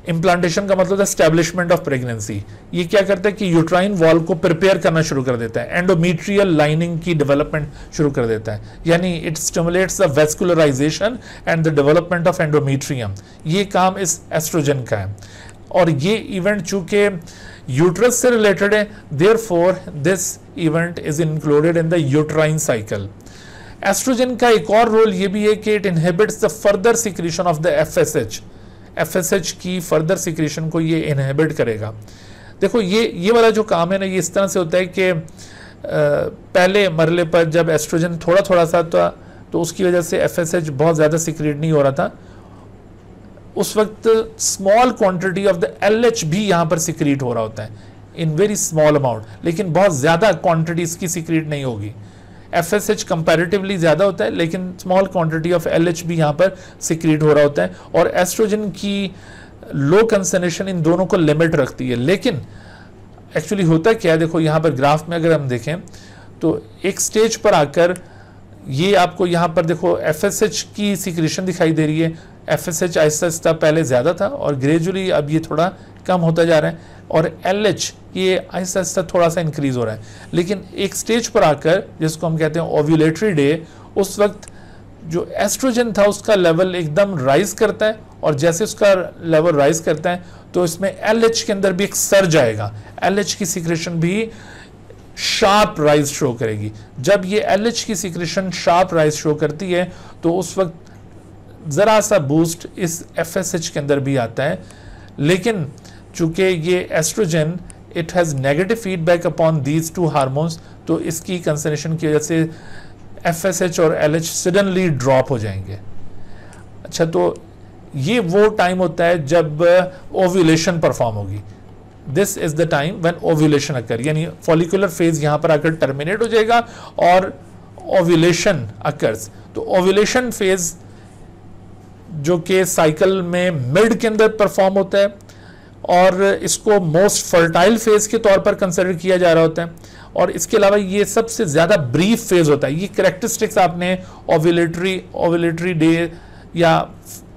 इम्प्लांटेशन का मतलब स्टैब्लिशमेंट ऑफ़ प्रेगनेंसी ये क्या करता है कि यूट्राइन वॉल को प्रिपेयर करना शुरू कर देता है. एंडोमीट्रियल लाइनिंग की डेवलपमेंट शुरू कर देता है. यानी it stimulates the vascularization and the development of endometrium ये काम इस एस्ट्रोजन का है. और ये इवेंट चूँकि यूट्रस से रिलेटेड है therefore this event is included in the uterine cycle estrogen का एक और रोल ये भी है कि it inhibits the further secretion of the FSH FSH की फर्दर सिक्रीशन को ये इनहेबिट करेगा. देखो, ये ये वाला जो काम है ना, ये इस तरह से होता है कि पहले मरले पर जब एस्ट्रोजन थोड़ा थोड़ा सा था तो उसकी वजह से एफएसएच बहुत ज़्यादा सिक्रेट नहीं हो रहा था. उस वक्त small quantity of the L भी यहाँ पर सिक्रीट हो रहा होता है इन वेरी स्मॉल अमाउंट लेकिन बहुत ज़्यादा क्वांटिटी इसकी सिक्रीट नहीं होगी। एफ़ एस एच कंपेरेटिवली ज़्यादा होता है, लेकिन small quantity of L H भी यहाँ पर सिक्रीट हो रहा होता है। और एस्ट्रोजन की लो कंसनट्रेशन इन दोनों को लिमिट रखती है। लेकिन एक्चुअली होता क्या है? देखो, यहाँ पर ग्राफ में अगर हम देखें तो एक स्टेज पर आकर ये आपको यहाँ पर देखो एफ़ एस एच की सिक्रेशन दिखाई दे रही है। F S H Aahista Aahista पहले ज़्यादा था और ग्रेजुअली अब ये थोड़ा कम होता जा रहा है और एल एच ये आहिस्ता आहिस्ता थोड़ा सा इंक्रीज हो रहा है। लेकिन एक स्टेज पर आकर, जिसको हम कहते हैं ओव्यूलेटरी डे उस वक्त जो एस्ट्रोजन था, उसका लेवल एकदम राइज करता है और जैसे उसका लेवल राइज करता है तो इसमें LH के अंदर भी एक सर्ज आएगा। एल की सिक्रेशन भी शार्प राइज शो करेगी। जब ये LH की सिक्रेशन शार्प राइज शो करती है तो उस वक्त ज़रा सा बूस्ट इस एफएसएच के अंदर भी आता है। लेकिन चूँकि ये estrogen it has negative feedback upon these two hormones तो इसकी कंसनट्रेशन की वजह से एफएसएच और एल सडनली ड्रॉप हो जाएँगे। अच्छा तो ये वो टाइम होता है जब ओव्यूलेशन परफॉर्म होगी। This is the time when ovulation occur यानी फॉलिकुलर फ़ेज़ यहाँ पर आकर टर्मिनेट हो जाएगा और ओव्यूलेशन अकर्स तो ओव्यूलेशन फ़ेज़ जो कि साइकिल में मिड के अंदर परफॉर्म होता है और इसको मोस्ट फर्टाइल फ़ेज़ के तौर पर कंसिडर किया जा रहा होता है। और इसके अलावा ये सबसे ज़्यादा ब्रीफ फ़ेज़ होता है। ये करेक्टरिस्टिक्स आपने ओविलेटरी ओविलेटरी डे या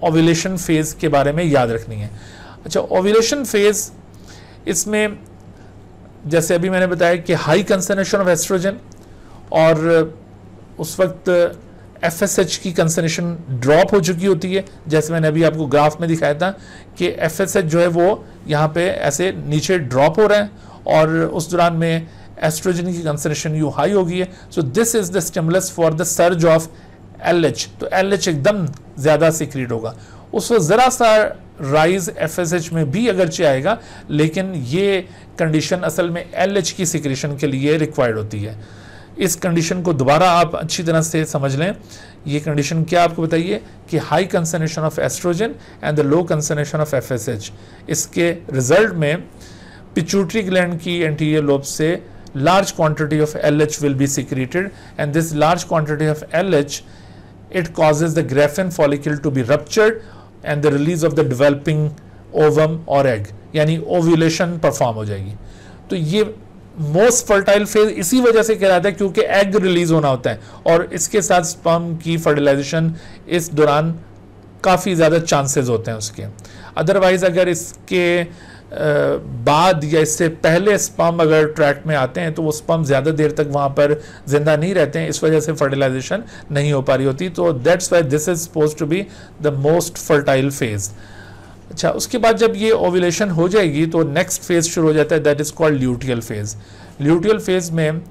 ओविलेशन फ़ेज़ के बारे में याद रखनी है। अच्छा ओविलेशन फ़ेज़ इसमें जैसे अभी मैंने बताया कि हाई कंसनट्रेशन ऑफ़ एस्ट्रोजन और उस वक्त एफ़ एस एच की कंसनेशन ड्रॉप हो चुकी होती है। जैसे मैंने अभी आपको ग्राफ में दिखाया था कि एफ़ एस एच जो है वो यहाँ पे ऐसे नीचे ड्रॉप हो रहा है और उस दौरान में एस्ट्रोजन की कंसनेशन यू हाई हो गई है। So this is the stimulus for the surge of L H तो एल एच एकदम ज़्यादा सिक्रीट होगा। उस वक्त ज़रा सा राइज एफ़ एस एच में भी अगरचे आएगा, लेकिन ये कंडीशन असल में एल एच की सिक्रेशन के लिए रिक्वायर्ड होती है। इस कंडीशन को दोबारा आप अच्छी तरह से समझ लें। ये कंडीशन क्या आपको बताइए? कि high concentration of estrogen and the low concentration of FSH इसके रिज़ल्ट में पिचूटरी ग्लैंड की एंटीरियर लोब से large quantity of L H will be secreted and this large quantity of L H it causes the Graafian follicle to be ruptured and the release of the developing ovum और egg यानी ovulation perform हो जाएगी। तो ये most fertile phase इसी वजह से कहलाता है क्योंकि एग रिलीज़ होना होता है। और इसके साथ स्पर्म की फर्टिलाइजेशन इस दौरान काफ़ी ज़्यादा चांसेस होते हैं उसके। अदरवाइज़ अगर इसके बाद या इससे पहले स्पम अगर ट्रैक में आते हैं तो वो स्पम ज़्यादा देर तक वहाँ पर ज़िंदा नहीं रहते हैं। इस वजह से फर्टिलाइजेशन नहीं हो पा रही होती। तो that's why this is suppose to be the most fertile phase अच्छा उसके बाद जब ये ओविलेशन हो जाएगी तो नेक्स्ट फ़ेज़ शुरू हो जाता है that is called luteal phase luteal phase में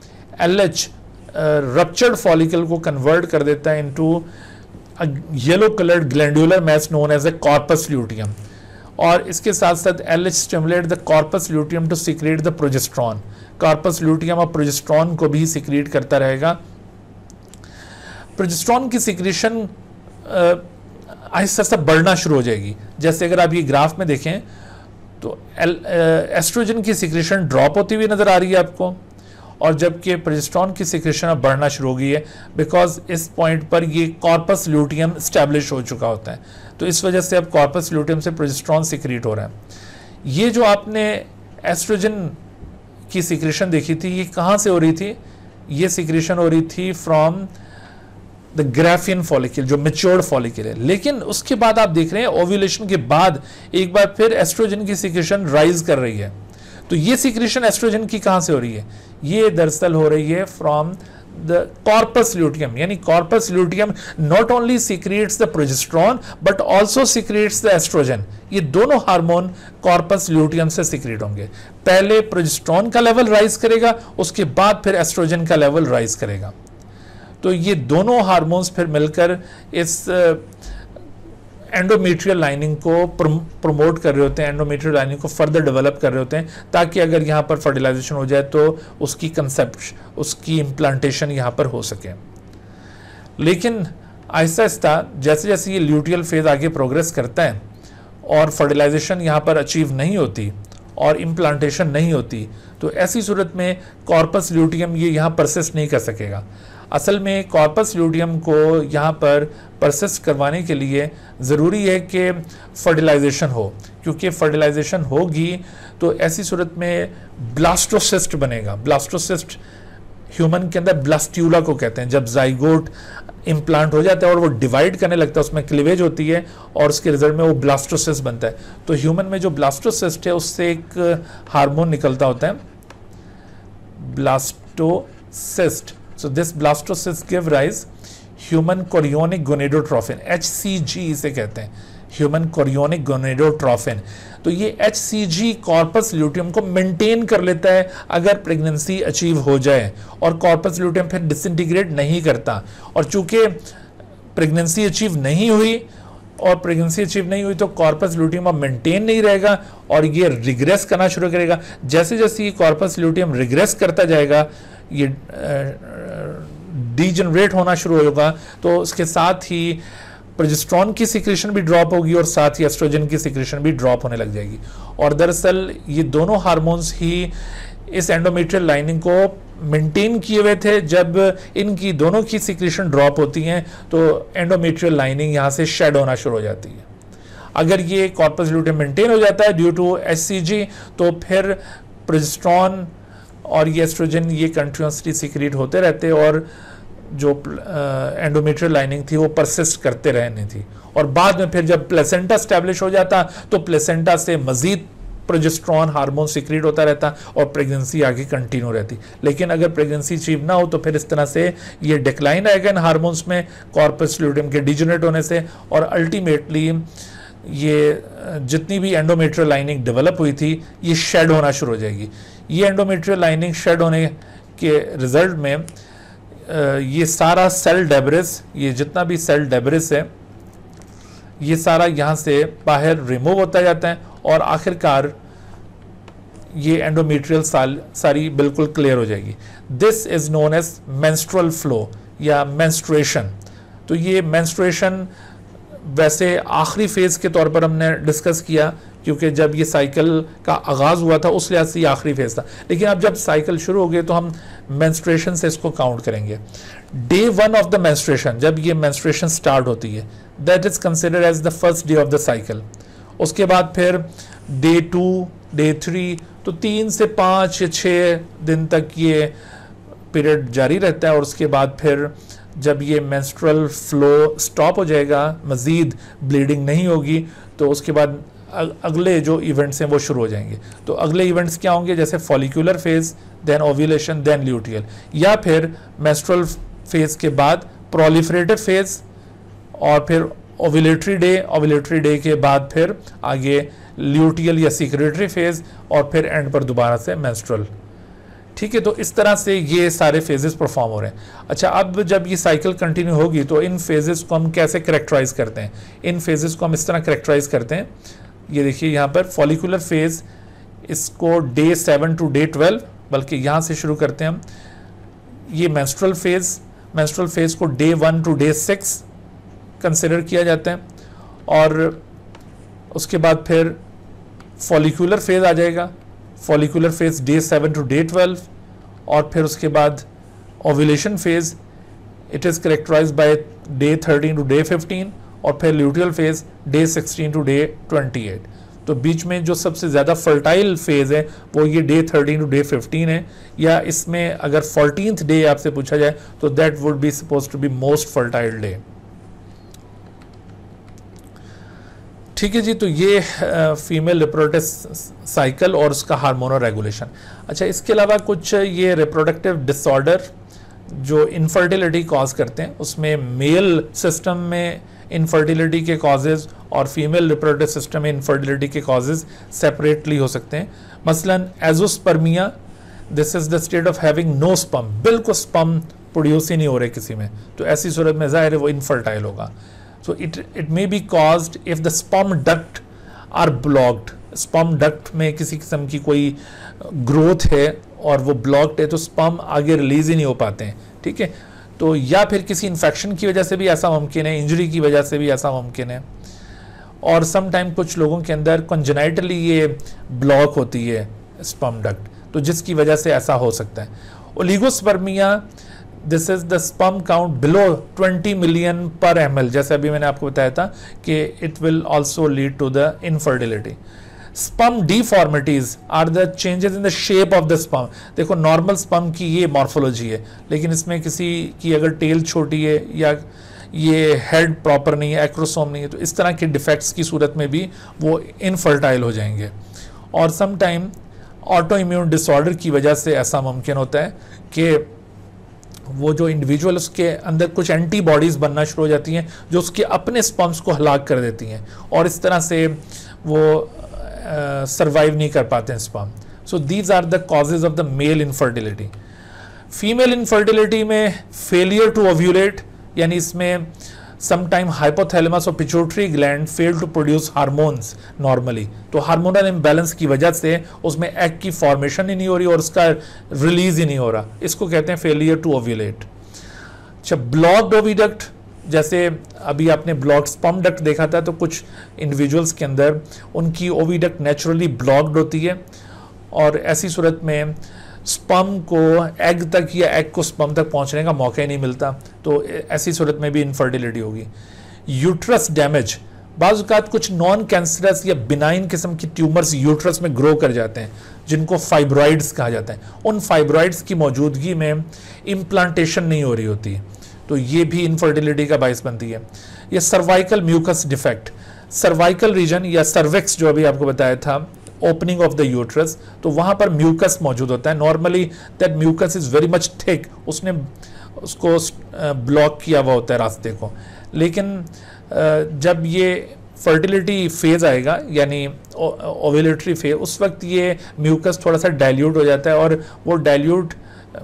एल एच रप्चर्ड फॉलिकल को कन्वर्ट कर देता है into yellow coloured glandular mass known as a corpus luteum और इसके साथ साथ L H stimulate the corpus luteum to secrete the progesterone corpus luteum और प्रोजेस्ट्रॉन को भी सिक्रेट करता रहेगा। प्रोजेस्ट्रॉन की सिक्रेशन आहिस्ता आहिस्ता बढ़ना शुरू हो जाएगी। जैसे अगर आप ये ग्राफ में देखें तो एस्ट्रोजन की सिक्रेशन ड्रॉप होती हुई नज़र आ रही है आपको, और जबकि प्रोजेस्ट्रॉन की सिक्रेशन अब बढ़ना शुरू हो गई है बिकॉज़ इस पॉइंट पर ये कॉर्पस ल्यूटियम स्टैब्लिश हो चुका होता है। तो इस वजह से अब कॉर्पस ल्यूटियम से प्रोजेस्ट्रॉन सिक्रीट हो रहा है। ये जो आपने एस्ट्रोजन की सिक्रेशन देखी थी, ये कहाँ से हो रही थी? ये सिक्रेशन हो रही थी फ्रॉम द ग्राफियन फॉलिकल जो मेच्योर्ड फॉलिकल है। लेकिन उसके बाद आप देख रहे हैं ओव्यूलेशन के बाद एक बार फिर एस्ट्रोजन की सिक्रेशन राइज कर रही है। तो ये सिक्रेशन एस्ट्रोजन की कहाँ से हो रही है? ये दरअसल हो रही है फ्रॉम द कॉर्पस ल्यूटियम यानी corpus luteum not only secretes the progesterone but also secretes the oestrogen ये दोनों हार्मोन कॉर्पस ल्यूटियम से सिक्रिएट होंगे। पहले प्रोजेस्ट्रॉन का लेवल राइज करेगा, उसके बाद फिर एस्ट्रोजन का लेवल राइज करेगा। तो ये दोनों हार्मोन्स फिर मिलकर इस एंडोमेट्रियल लाइनिंग को प्रमोट कर रहे होते हैं एंडोमेट्रियल लाइनिंग को फर्दर डेवलप कर रहे होते हैं, ताकि अगर यहाँ पर फर्टिलाइजेशन हो जाए तो उसकी कंसेप्ट उसकी इम्प्लांटेशन यहाँ पर हो सके। लेकिन आहिस्ता आहिस्ता जैसे जैसे ये ल्यूटियल फ़ेज़ आगे प्रोग्रेस करता है, और फर्टिलाइजेशन यहाँ पर अचीव नहीं होती, और इम्प्लांटेशन नहीं होती तो ऐसी सूरत में कॉर्पस ल्यूटियम ये यहाँ परसिस्ट नहीं कर सकेगा। असल में कॉर्पस ल्यूडियम को यहाँ पर परसिस्ट करवाने के लिए ज़रूरी है कि फर्टिलाइजेशन हो। क्योंकि फर्टिलाइजेशन होगी तो ऐसी सूरत में ब्लास्टोसिस्ट बनेगा। ब्लास्टोसिस्ट ह्यूमन के अंदर ब्लास्ट्यूला को कहते हैं। जब जाइगोट इम्प्लांट हो जाता है और वो डिवाइड करने लगता है, उसमें क्लिवेज होती है और उसके रिज़ल्ट में वो ब्लास्टोसिस्ट बनता है। तो ह्यूमन में जो ब्लास्टोसिस्ट है, उससे एक हार्मोन निकलता होता है। Blastocyst So this blastocysts give rise human chorionic gonadotrophin HCG इसे कहते हैं ह्यूमन कोरियोनिक गोनेडोट्रॉफिन तो ये H C G corpus luteum को मेंटेन कर लेता है अगर प्रेगनेंसी अचीव हो जाए और कॉर्पस ल्यूटियम फिर डिसइंटीग्रेट नहीं करता। और चूँकि प्रेगनेंसी अचीव नहीं हुई और प्रेगनेंसी अचीव नहीं हुई तो कॉर्पस ल्यूटियम अब मेंटेन नहीं रहेगा और ये रिग्रेस करना शुरू करेगा। जैसे जैसे ये कॉर्पस ल्यूटियम रिग्रेस करता जाएगा ये डीजनरेट होना शुरू होगा तो उसके साथ ही प्रोजेस्ट्रॉन की सिक्रेशन भी ड्रॉप होगी और साथ ही एस्ट्रोजन की सिक्रेशन भी ड्रॉप होने लग जाएगी। और दरअसल ये दोनों हार्मोन्स ही इस एंडोमेट्रियल लाइनिंग को मेंटेन किए हुए थे। जब इनकी, दोनों की सिक्रेशन ड्रॉप होती हैं तो एंडोमेट्रियल लाइनिंग यहाँ से शेड होना शुरू हो जाती है। अगर ये कॉर्पस ल्यूटियम मेंटेन हो जाता है ड्यू टू एससीजी तो फिर प्रोजेस्ट्रॉन और ये एस्ट्रोजन ये कंटिन्यूसली सिक्रीट होते रहते और जो एंडोमेट्रियल लाइनिंग थी वो परसिस्ट करते रहनी थी। और बाद में फिर जब प्लेसेंटा स्टैब्लिश हो जाता तो प्लेसेंटा से मजीद प्रोजेस्ट्रॉन हार्मोन सिक्रीट होता रहता और प्रेगनेंसी आगे कंटिन्यू रहती। लेकिन अगर प्रेगनेंसी अचीव ना हो तो फिर इस तरह से ये डिक्लाइन आएगा इन हार्मोन्स में कॉर्पस ल्यूडियम के डिजनरेट होने से और अल्टीमेटली ये जितनी भी एंडोमेट्रियल लाइनिंग डेवलप हुई थी, ये शेड होना शुरू हो जाएगी। ये एंडोमेट्रियल लाइनिंग शेड होने के रिज़ल्ट में ये सारा सेल डेबरिस ये जितना भी सेल डेबरिस है, ये सारा यहाँ से बाहर रिमूव होता जाता है और आखिरकार ये एंडोमेट्रियल साल, सारी बिल्कुल क्लियर हो जाएगी। This is known as menstrual flow या मैंस्ट्रेशन तो ये मेंस्ट्रुएशन वैसे आखिरी फ़ेज़ के तौर पर हमने डिस्कस किया, क्योंकि जब ये साइकिल का आगाज़ हुआ था, उस लिहाज से ये आखिरी फ़ेज़ था। लेकिन अब जब साइकिल शुरू हो गई तो हम मैंस्ट्रेशन से इसको काउंट करेंगे। Day one of the menstruation जब ये मैंस्ट्रेशन स्टार्ट होती है that is consider as the first day of the cycle उसके बाद फिर डे टू डे थ्री तो तीन से पाँच छः दिन तक ये पीरियड जारी रहता है, और उसके बाद फिर जब ये मैंस्ट्रल फ्लो स्टॉप हो जाएगा, मज़ीद ब्लीडिंग नहीं होगी तो उसके बाद अगले जो इवेंट्स हैं वो शुरू हो जाएँगे। तो अगले इवेंट्स क्या होंगे? जैसे follicular phase then ovulation then luteal या फिर मेस्ट्रल फ़ेज़ के बाद प्रोलिफरेटिव फ़ेज़ और फिर ओव्यूलेटरी डे ओव्यूलेटरी डे के बाद फिर आगे ल्यूटियल या सिक्रेटरी फ़ेज़ और फिर एंड पर दोबारा से मेस्ट्रल ठीक है तो इस तरह से ये सारे फेजेस परफॉर्म हो रहे हैं। अच्छा अब जब ये साइकिल कंटिन्यू होगी तो इन फेजेस को हम कैसे करेक्टराइज करते हैं? इन फेजेस को हम इस तरह करेक्टराइज करते हैं। ये देखिए, यहाँ पर फॉलिकुलर फ़ेज़ इसको day seven to day twelve बल्कि यहाँ से शुरू करते हैं हम। ये मेंस्ट्रुअल फ़ेज़ मेंस्ट्रुअल फ़ेज़ को day one to day six consider किया जाता है। और उसके बाद फिर फॉलिकुलर फ़ेज़ आ जाएगा। Follicular phase day seven to day twelve और फिर उसके बाद ovulation phase it is characterise by day thirteen to day fifteen और फिर luteal phase day sixteen to day twenty eight तो बीच में जो सबसे ज़्यादा फर्टाइल फ़ेज़ है, वो ये day thirteen to day fifteen है, या इसमें अगर फोर्टीन डे आपसे पूछा जाए तो that would be suppose to be most fertile day ठीक है जी तो ये फीमेल रिप्रोडक्टिव साइकिल और उसका हार्मोनल रेगुलेशन अच्छा इसके अलावा कुछ ये रिप्रोडक्टिव डिसऑर्डर जो इनफर्टिलिटी कॉज करते हैं, उसमें मेल सिस्टम में इनफर्टिलिटी के कॉजेज़ और फीमेल रिप्रोडक्टिव सिस्टम में इनफर्टिलिटी के कॉजेज़ सेपरेटली हो सकते हैं। मसलन azoospermia this is the state of having no sperm बिल्कुल स्पम प्रोड्यूस ही नहीं हो रहे किसी में। तो ऐसी सूरत में ज़ाहिर है वो इनफर्टाइल होगा। So it, it may be caused if the sperm duct are blocked. Sperm duct में किसी किस्म की कोई ग्रोथ है और वो ब्लॉक्ड है तो स्पम आगे रिलीज़ ही नहीं हो पाते हैं ठीक है? तो या फिर किसी इन्फेक्शन की वजह से भी ऐसा मुमकिन है इंजरी की वजह से भी ऐसा मुमकिन है। और सम टाइम कुछ लोगों के अंदर कंजनाइटली ये ब्लॉक होती है स्पम डक्ट तो जिसकी वजह से ऐसा हो सकता है। Oligospermia this is the sperm count below 20 million per M जैसे अभी मैंने आपको बताया था कि it will also lead to the infertility sperm deformities are the changes in the shape of the sperm देखो नॉर्मल स्पम की ये मॉर्फोलॉजी है, लेकिन इसमें किसी की अगर टेल छोटी है या ये हेड प्रॉपर नहीं है एक्रोसोम नहीं है तो इस तरह के डिफेक्ट्स की सूरत में भी वो इनफर्टाइल हो जाएँगे. और some time autoimmune disorder की वजह से ऐसा मुमकिन होता है कि वो जो इंडिविजुअल उसके अंदर कुछ एंटीबॉडीज़ बनना शुरू हो जाती हैं, जो उसके अपने स्पम्स को हलाक कर देती हैं। और इस तरह से वो सर्वाइव नहीं कर पाते हैं sperm so these are the causes of the male infertility female infertility में फेलियर टू ओव्यूलेट यानी इसमें समटाइम हाइपोथैलेमस और pituitary gland fail to produce hormones normally तो हार्मोनल इम्बैलेंस की वजह से उसमें एग की फॉर्मेशन ही नहीं हो रही और उसका रिलीज़ ही नहीं हो रहा। इसको कहते हैं फेलियर टू ओव्यूलेट अच्छा ब्लॉक्ड ओविडक्ट जैसे अभी आपने ब्लॉक स्पम डक्ट देखा था तो कुछ इंडिविजुअल्स के अंदर उनकी ओविडक्ट नेचुरली ब्लॉक्ड होती है। और ऐसी सूरत में स्पम को एग तक या एग को स्पम तक पहुँचने का मौका ही नहीं मिलता। तो ऐसी सूरत में भी इनफर्टिलिटी होगी। यूट्रस डैमेज बाज़ात कुछ नॉन कैंसरस या बिनाइन किस्म की ट्यूमर्स यूट्रस में ग्रो कर जाते हैं, जिनको फाइब्रॉइड्स कहा जाता है। उन फाइब्रॉइड्स की मौजूदगी में इम्प्लांटेशन नहीं हो रही होती। तो ये भी इनफर्टिलिटी का बायस बनती है। ये cervical mucus defect cervical region या सर्वेक्स जो अभी आपको बताया था ओपनिंग ऑफ़ द यूट्रस तो वहाँ पर म्यूकस मौजूद होता है। Normally that mucus is very much thick उसने, उसको ब्लॉक किया हुआ होता है रास्ते को। लेकिन जब ये फर्टिलिटी फ़ेज़ आएगा, यानी ओवेलेटरी फ़ेज़ उस वक्त ये म्यूकस थोड़ा सा डाइल्यूट हो जाता है और वो डाइल्यूट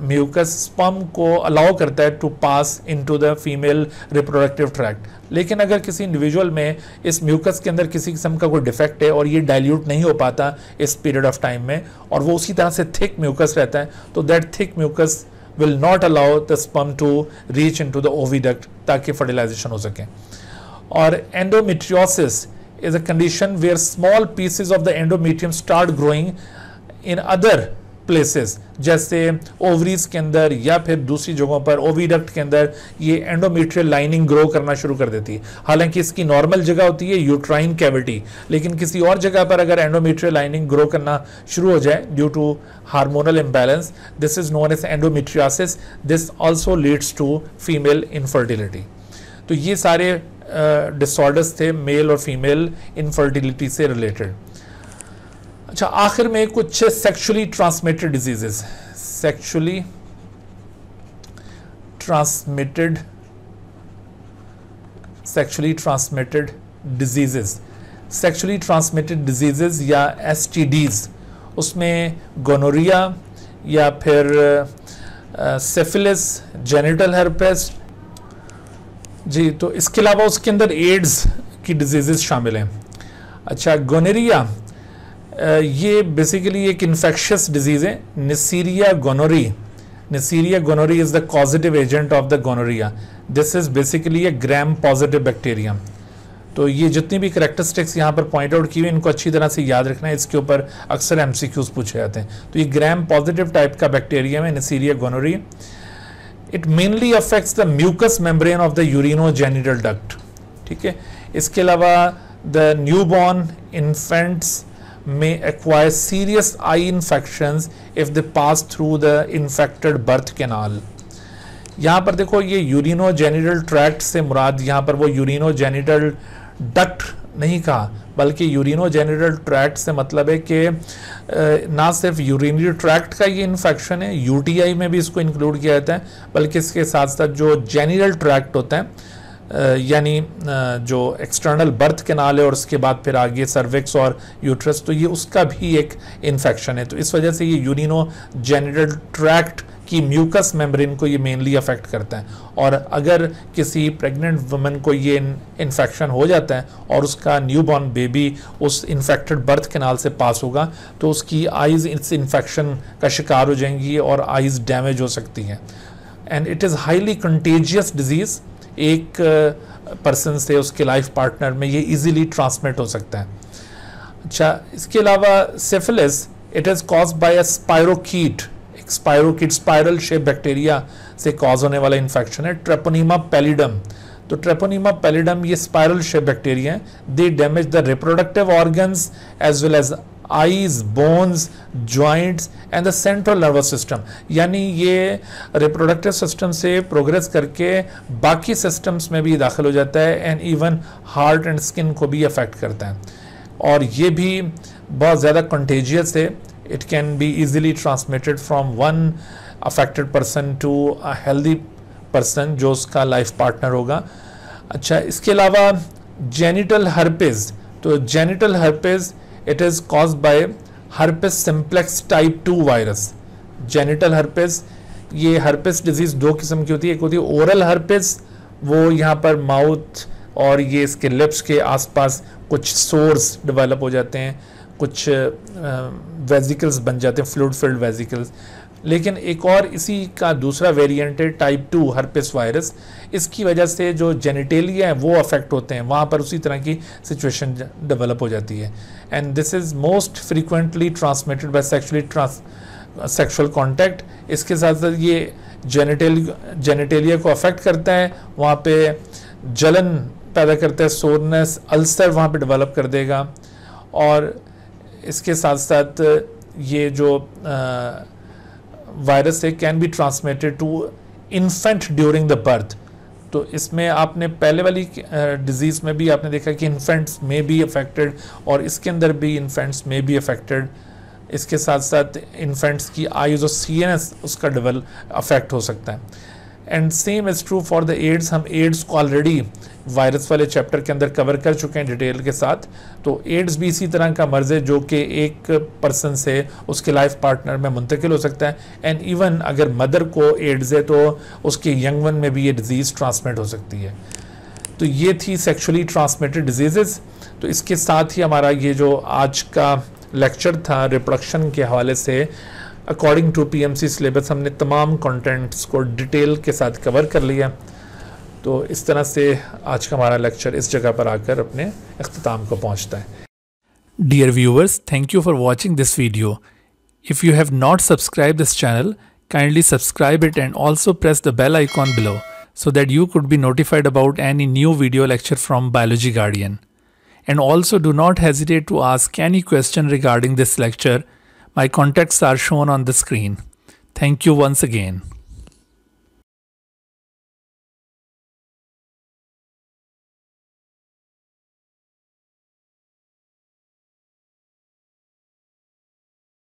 म्यूकस स्पम को अलाउ करता है to pass into the female reproductive tract लेकिन अगर किसी इंडिविजुअल में इस म्यूकस के अंदर किसी किस्म का कोई डिफेक्ट है और ये डाइल्यूट नहीं हो पाता इस पीरियड ऑफ़ टाइम में और वो उसी तरह से थिक म्यूकस रहता है तो that thick mucus will not allow the sperm to reach into the oviduct ताकि फर्टिलाइजेशन हो सके. और endometriosis is a condition where small pieces of the endometrium start growing in other places जैसे ovaries के अंदर या फिर दूसरी जगहों पर ओवीडक्ट के अंदर ये एंडोमेट्रियल लाइनिंग ग्रो करना शुरू कर देती है। हालाँकि इसकी नॉर्मल जगह होती है यूट्राइन कैविटी लेकिन किसी और जगह पर अगर एंडोमेट्रियल लाइनिंग ग्रो करना शुरू हो जाए due to hormonal imbalance this is known as endometriosis this also leads to female infertility तो ये सारे डिसऑर्डर्स uh, थे मेल और फीमेल इनफर्टिलिटी से रिलेटेड अच्छा आखिर में कुछ sexually transmitted diseases sexually transmitted sexually transmitted diseases sexually transmitted diseases या एस उसमें गोनोरिया या फिर सेफिलिस जेनिटल हेरपेस जी तो इसके अलावा उसके अंदर एड्स की डिजीजेस शामिल हैं। अच्छा गोनेरिया ये बेसिकली एक इन्फेक्शस डिज़ीज़ है Neisseria gonorrhoeae Neisseria gonorrhoeae is the causative agent of the gonorrhoea this is basically a gram positive bacterium. तो ये जितनी भी करेक्टरिस्टिक्स यहाँ पर पॉइंट आउट की हुई, इनको अच्छी तरह से याद रखना है। इसके ऊपर अक्सर एम पूछे जाते हैं। तो ये ग्राम पॉजिटिव टाइप का बैक्टीरियम है Neisseria gonorrhoeae it mainly affects the mucous membrane of the urinogenital duct ठीक है? इसके अलावा the newborn infants may acquire serious eye infections if they pass through the infected birth canal. यहाँ पर देखो, ये यूरिनो जेनिटल ट्रैक्ट से मुराद, यहाँ पर वो यूरिनो जेनिटल डक्ट नहीं कहा, बल्कि यूरिनो जेनिटल ट्रैक्ट से मतलब है कि ना सिर्फ़ यूरिनरी ट्रैक्ट का ये इन्फेक्शन है यूटीआई में भी इसको इंक्लूड किया जाता है, बल्कि इसके साथ साथ जो जेनिटल ट्रैक्ट होता है यानी जो एक्सटर्नल बर्थ केनाल है और उसके बाद फिर आगे सर्विक्स और यूट्रस तो ये उसका भी एक इन्फेक्शन है। तो इस वजह से ये यूरिनो जेनिटल ट्रैक्ट की म्यूकस मेम्ब्रेन को ये मेनली अफेक्ट करता है। और अगर किसी प्रेग्नेंट वुमेन को ये इन्फेक्शन हो जाता है और उसका न्यूबॉर्न बेबी उस इन्फेक्टेड बर्थ केनाल से पास होगा तो उसकी आइज़ इस इन्फेक्शन का शिकार हो जाएँगी और आइज़ डैमेज हो सकती हैं। And it is highly contagious disease एक पर्सन से उसके लाइफ पार्टनर में ये इजीली ट्रांसमिट हो सकता है। अच्छा इसके अलावा syphilis it is cause by a spirochete एक स्पायरोकीट स्पायरल शेप बैक्टीरिया से कॉज होने वाला इन्फेक्शन है ट्रेपोनीमा पेलिडम तो ट्रेपोनीमा पेलिडम ये स्पायरल शेप बैक्टीरिया है। They damage the reproductive organs as well as eyes bones joints and the central nervous system यानी ये रिप्रोडक्टिव सिस्टम से प्रोग्रेस करके बाकी सिस्टम्स में भी दाखिल हो जाता है and even heart and skin को भी अफेक्ट करता है। और ये भी बहुत ज़्यादा कंटेजियस है। It can be easily transmitted from one affected person to a healthy person जो उसका लाइफ पार्टनर होगा। अच्छा इसके अलावा जेनिटल हर्पेज तो genital herpes it is caused by herpes simplex type 2 virus genital herpes ये हर्पेस डिज़ीज़ दो किस्म की होती है। एक होती है ओरल हर्पेस वो यहाँ पर माउथ और ये इसके लिप्स के आसपास कुछ सोर्स डेवलप हो जाते हैं। कुछ वेजिकल्स बन जाते हैं फ्लूड फिल्ड वेजिकल्स लेकिन एक और इसी का दूसरा वेरिएंट है टाइप टू हर्पिस वायरस इसकी वजह से जो जेनिटेलिया हैं, वो अफेक्ट होते हैं। वहाँ पर उसी तरह की सिचुएशन डेवलप हो जाती है। And this is most frequently transmitted by sexually trans sexual contact इसके साथ साथ ये जेनिटेल जेनिटेलिया को अफेक्ट करता है। वहाँ पे जलन पैदा करता है सोरनेस अल्सर वहाँ पे डेवलप कर देगा। और इसके साथ साथ ये जो वायरस से can be transmitted to infant during the birth तो इसमें आपने पहले वाली डिज़ीज़ में भी आपने देखा कि इन्फेंट्स में भी अफेक्टेड और इसके अंदर भी इन्फेंट्स में भी अफेक्टेड इसके साथ साथ इन्फेंट्स की आईज और सी उसका डबल अफेक्ट हो सकता है। And same is true for the AIDS हम एड्स को ऑलरेडी वायरस वाले चैप्टर के अंदर कवर कर चुके हैं डिटेल के साथ। तो एड्स भी इसी तरह का मर्ज है जो कि एक पर्सन से उसके लाइफ पार्टनर में मुंतकिल हो सकता है। एंड इवन अगर मदर को एड्स है तो उसके यंग वन में भी ये डिज़ीज़ ट्रांसमिट हो सकती है। तो ये थी सेक्शुअली ट्रांसमिटेड डिज़ीज़ तो इसके साथ ही हमारा ये जो आज का लेक्चर था रिप्रोडक्शन के हवाले से अकॉर्डिंग टू पीएमसी सिलेबस हमने तमाम कंटेंट्स को डिटेल के साथ कवर कर लिया तो इस तरह से आज का हमारा लेक्चर इस जगह पर आकर अपने अख्ताम को पहुँचता है dear viewers thank you for watching this video if you have not subscribe this channel kindly subscribe it and also press the bell icon below so that you could be notified about any new video lecture from Biology Guardian. And also do not hesitate to ask any question regarding this lecture. My contacts are shown on the screen. Thank you once again.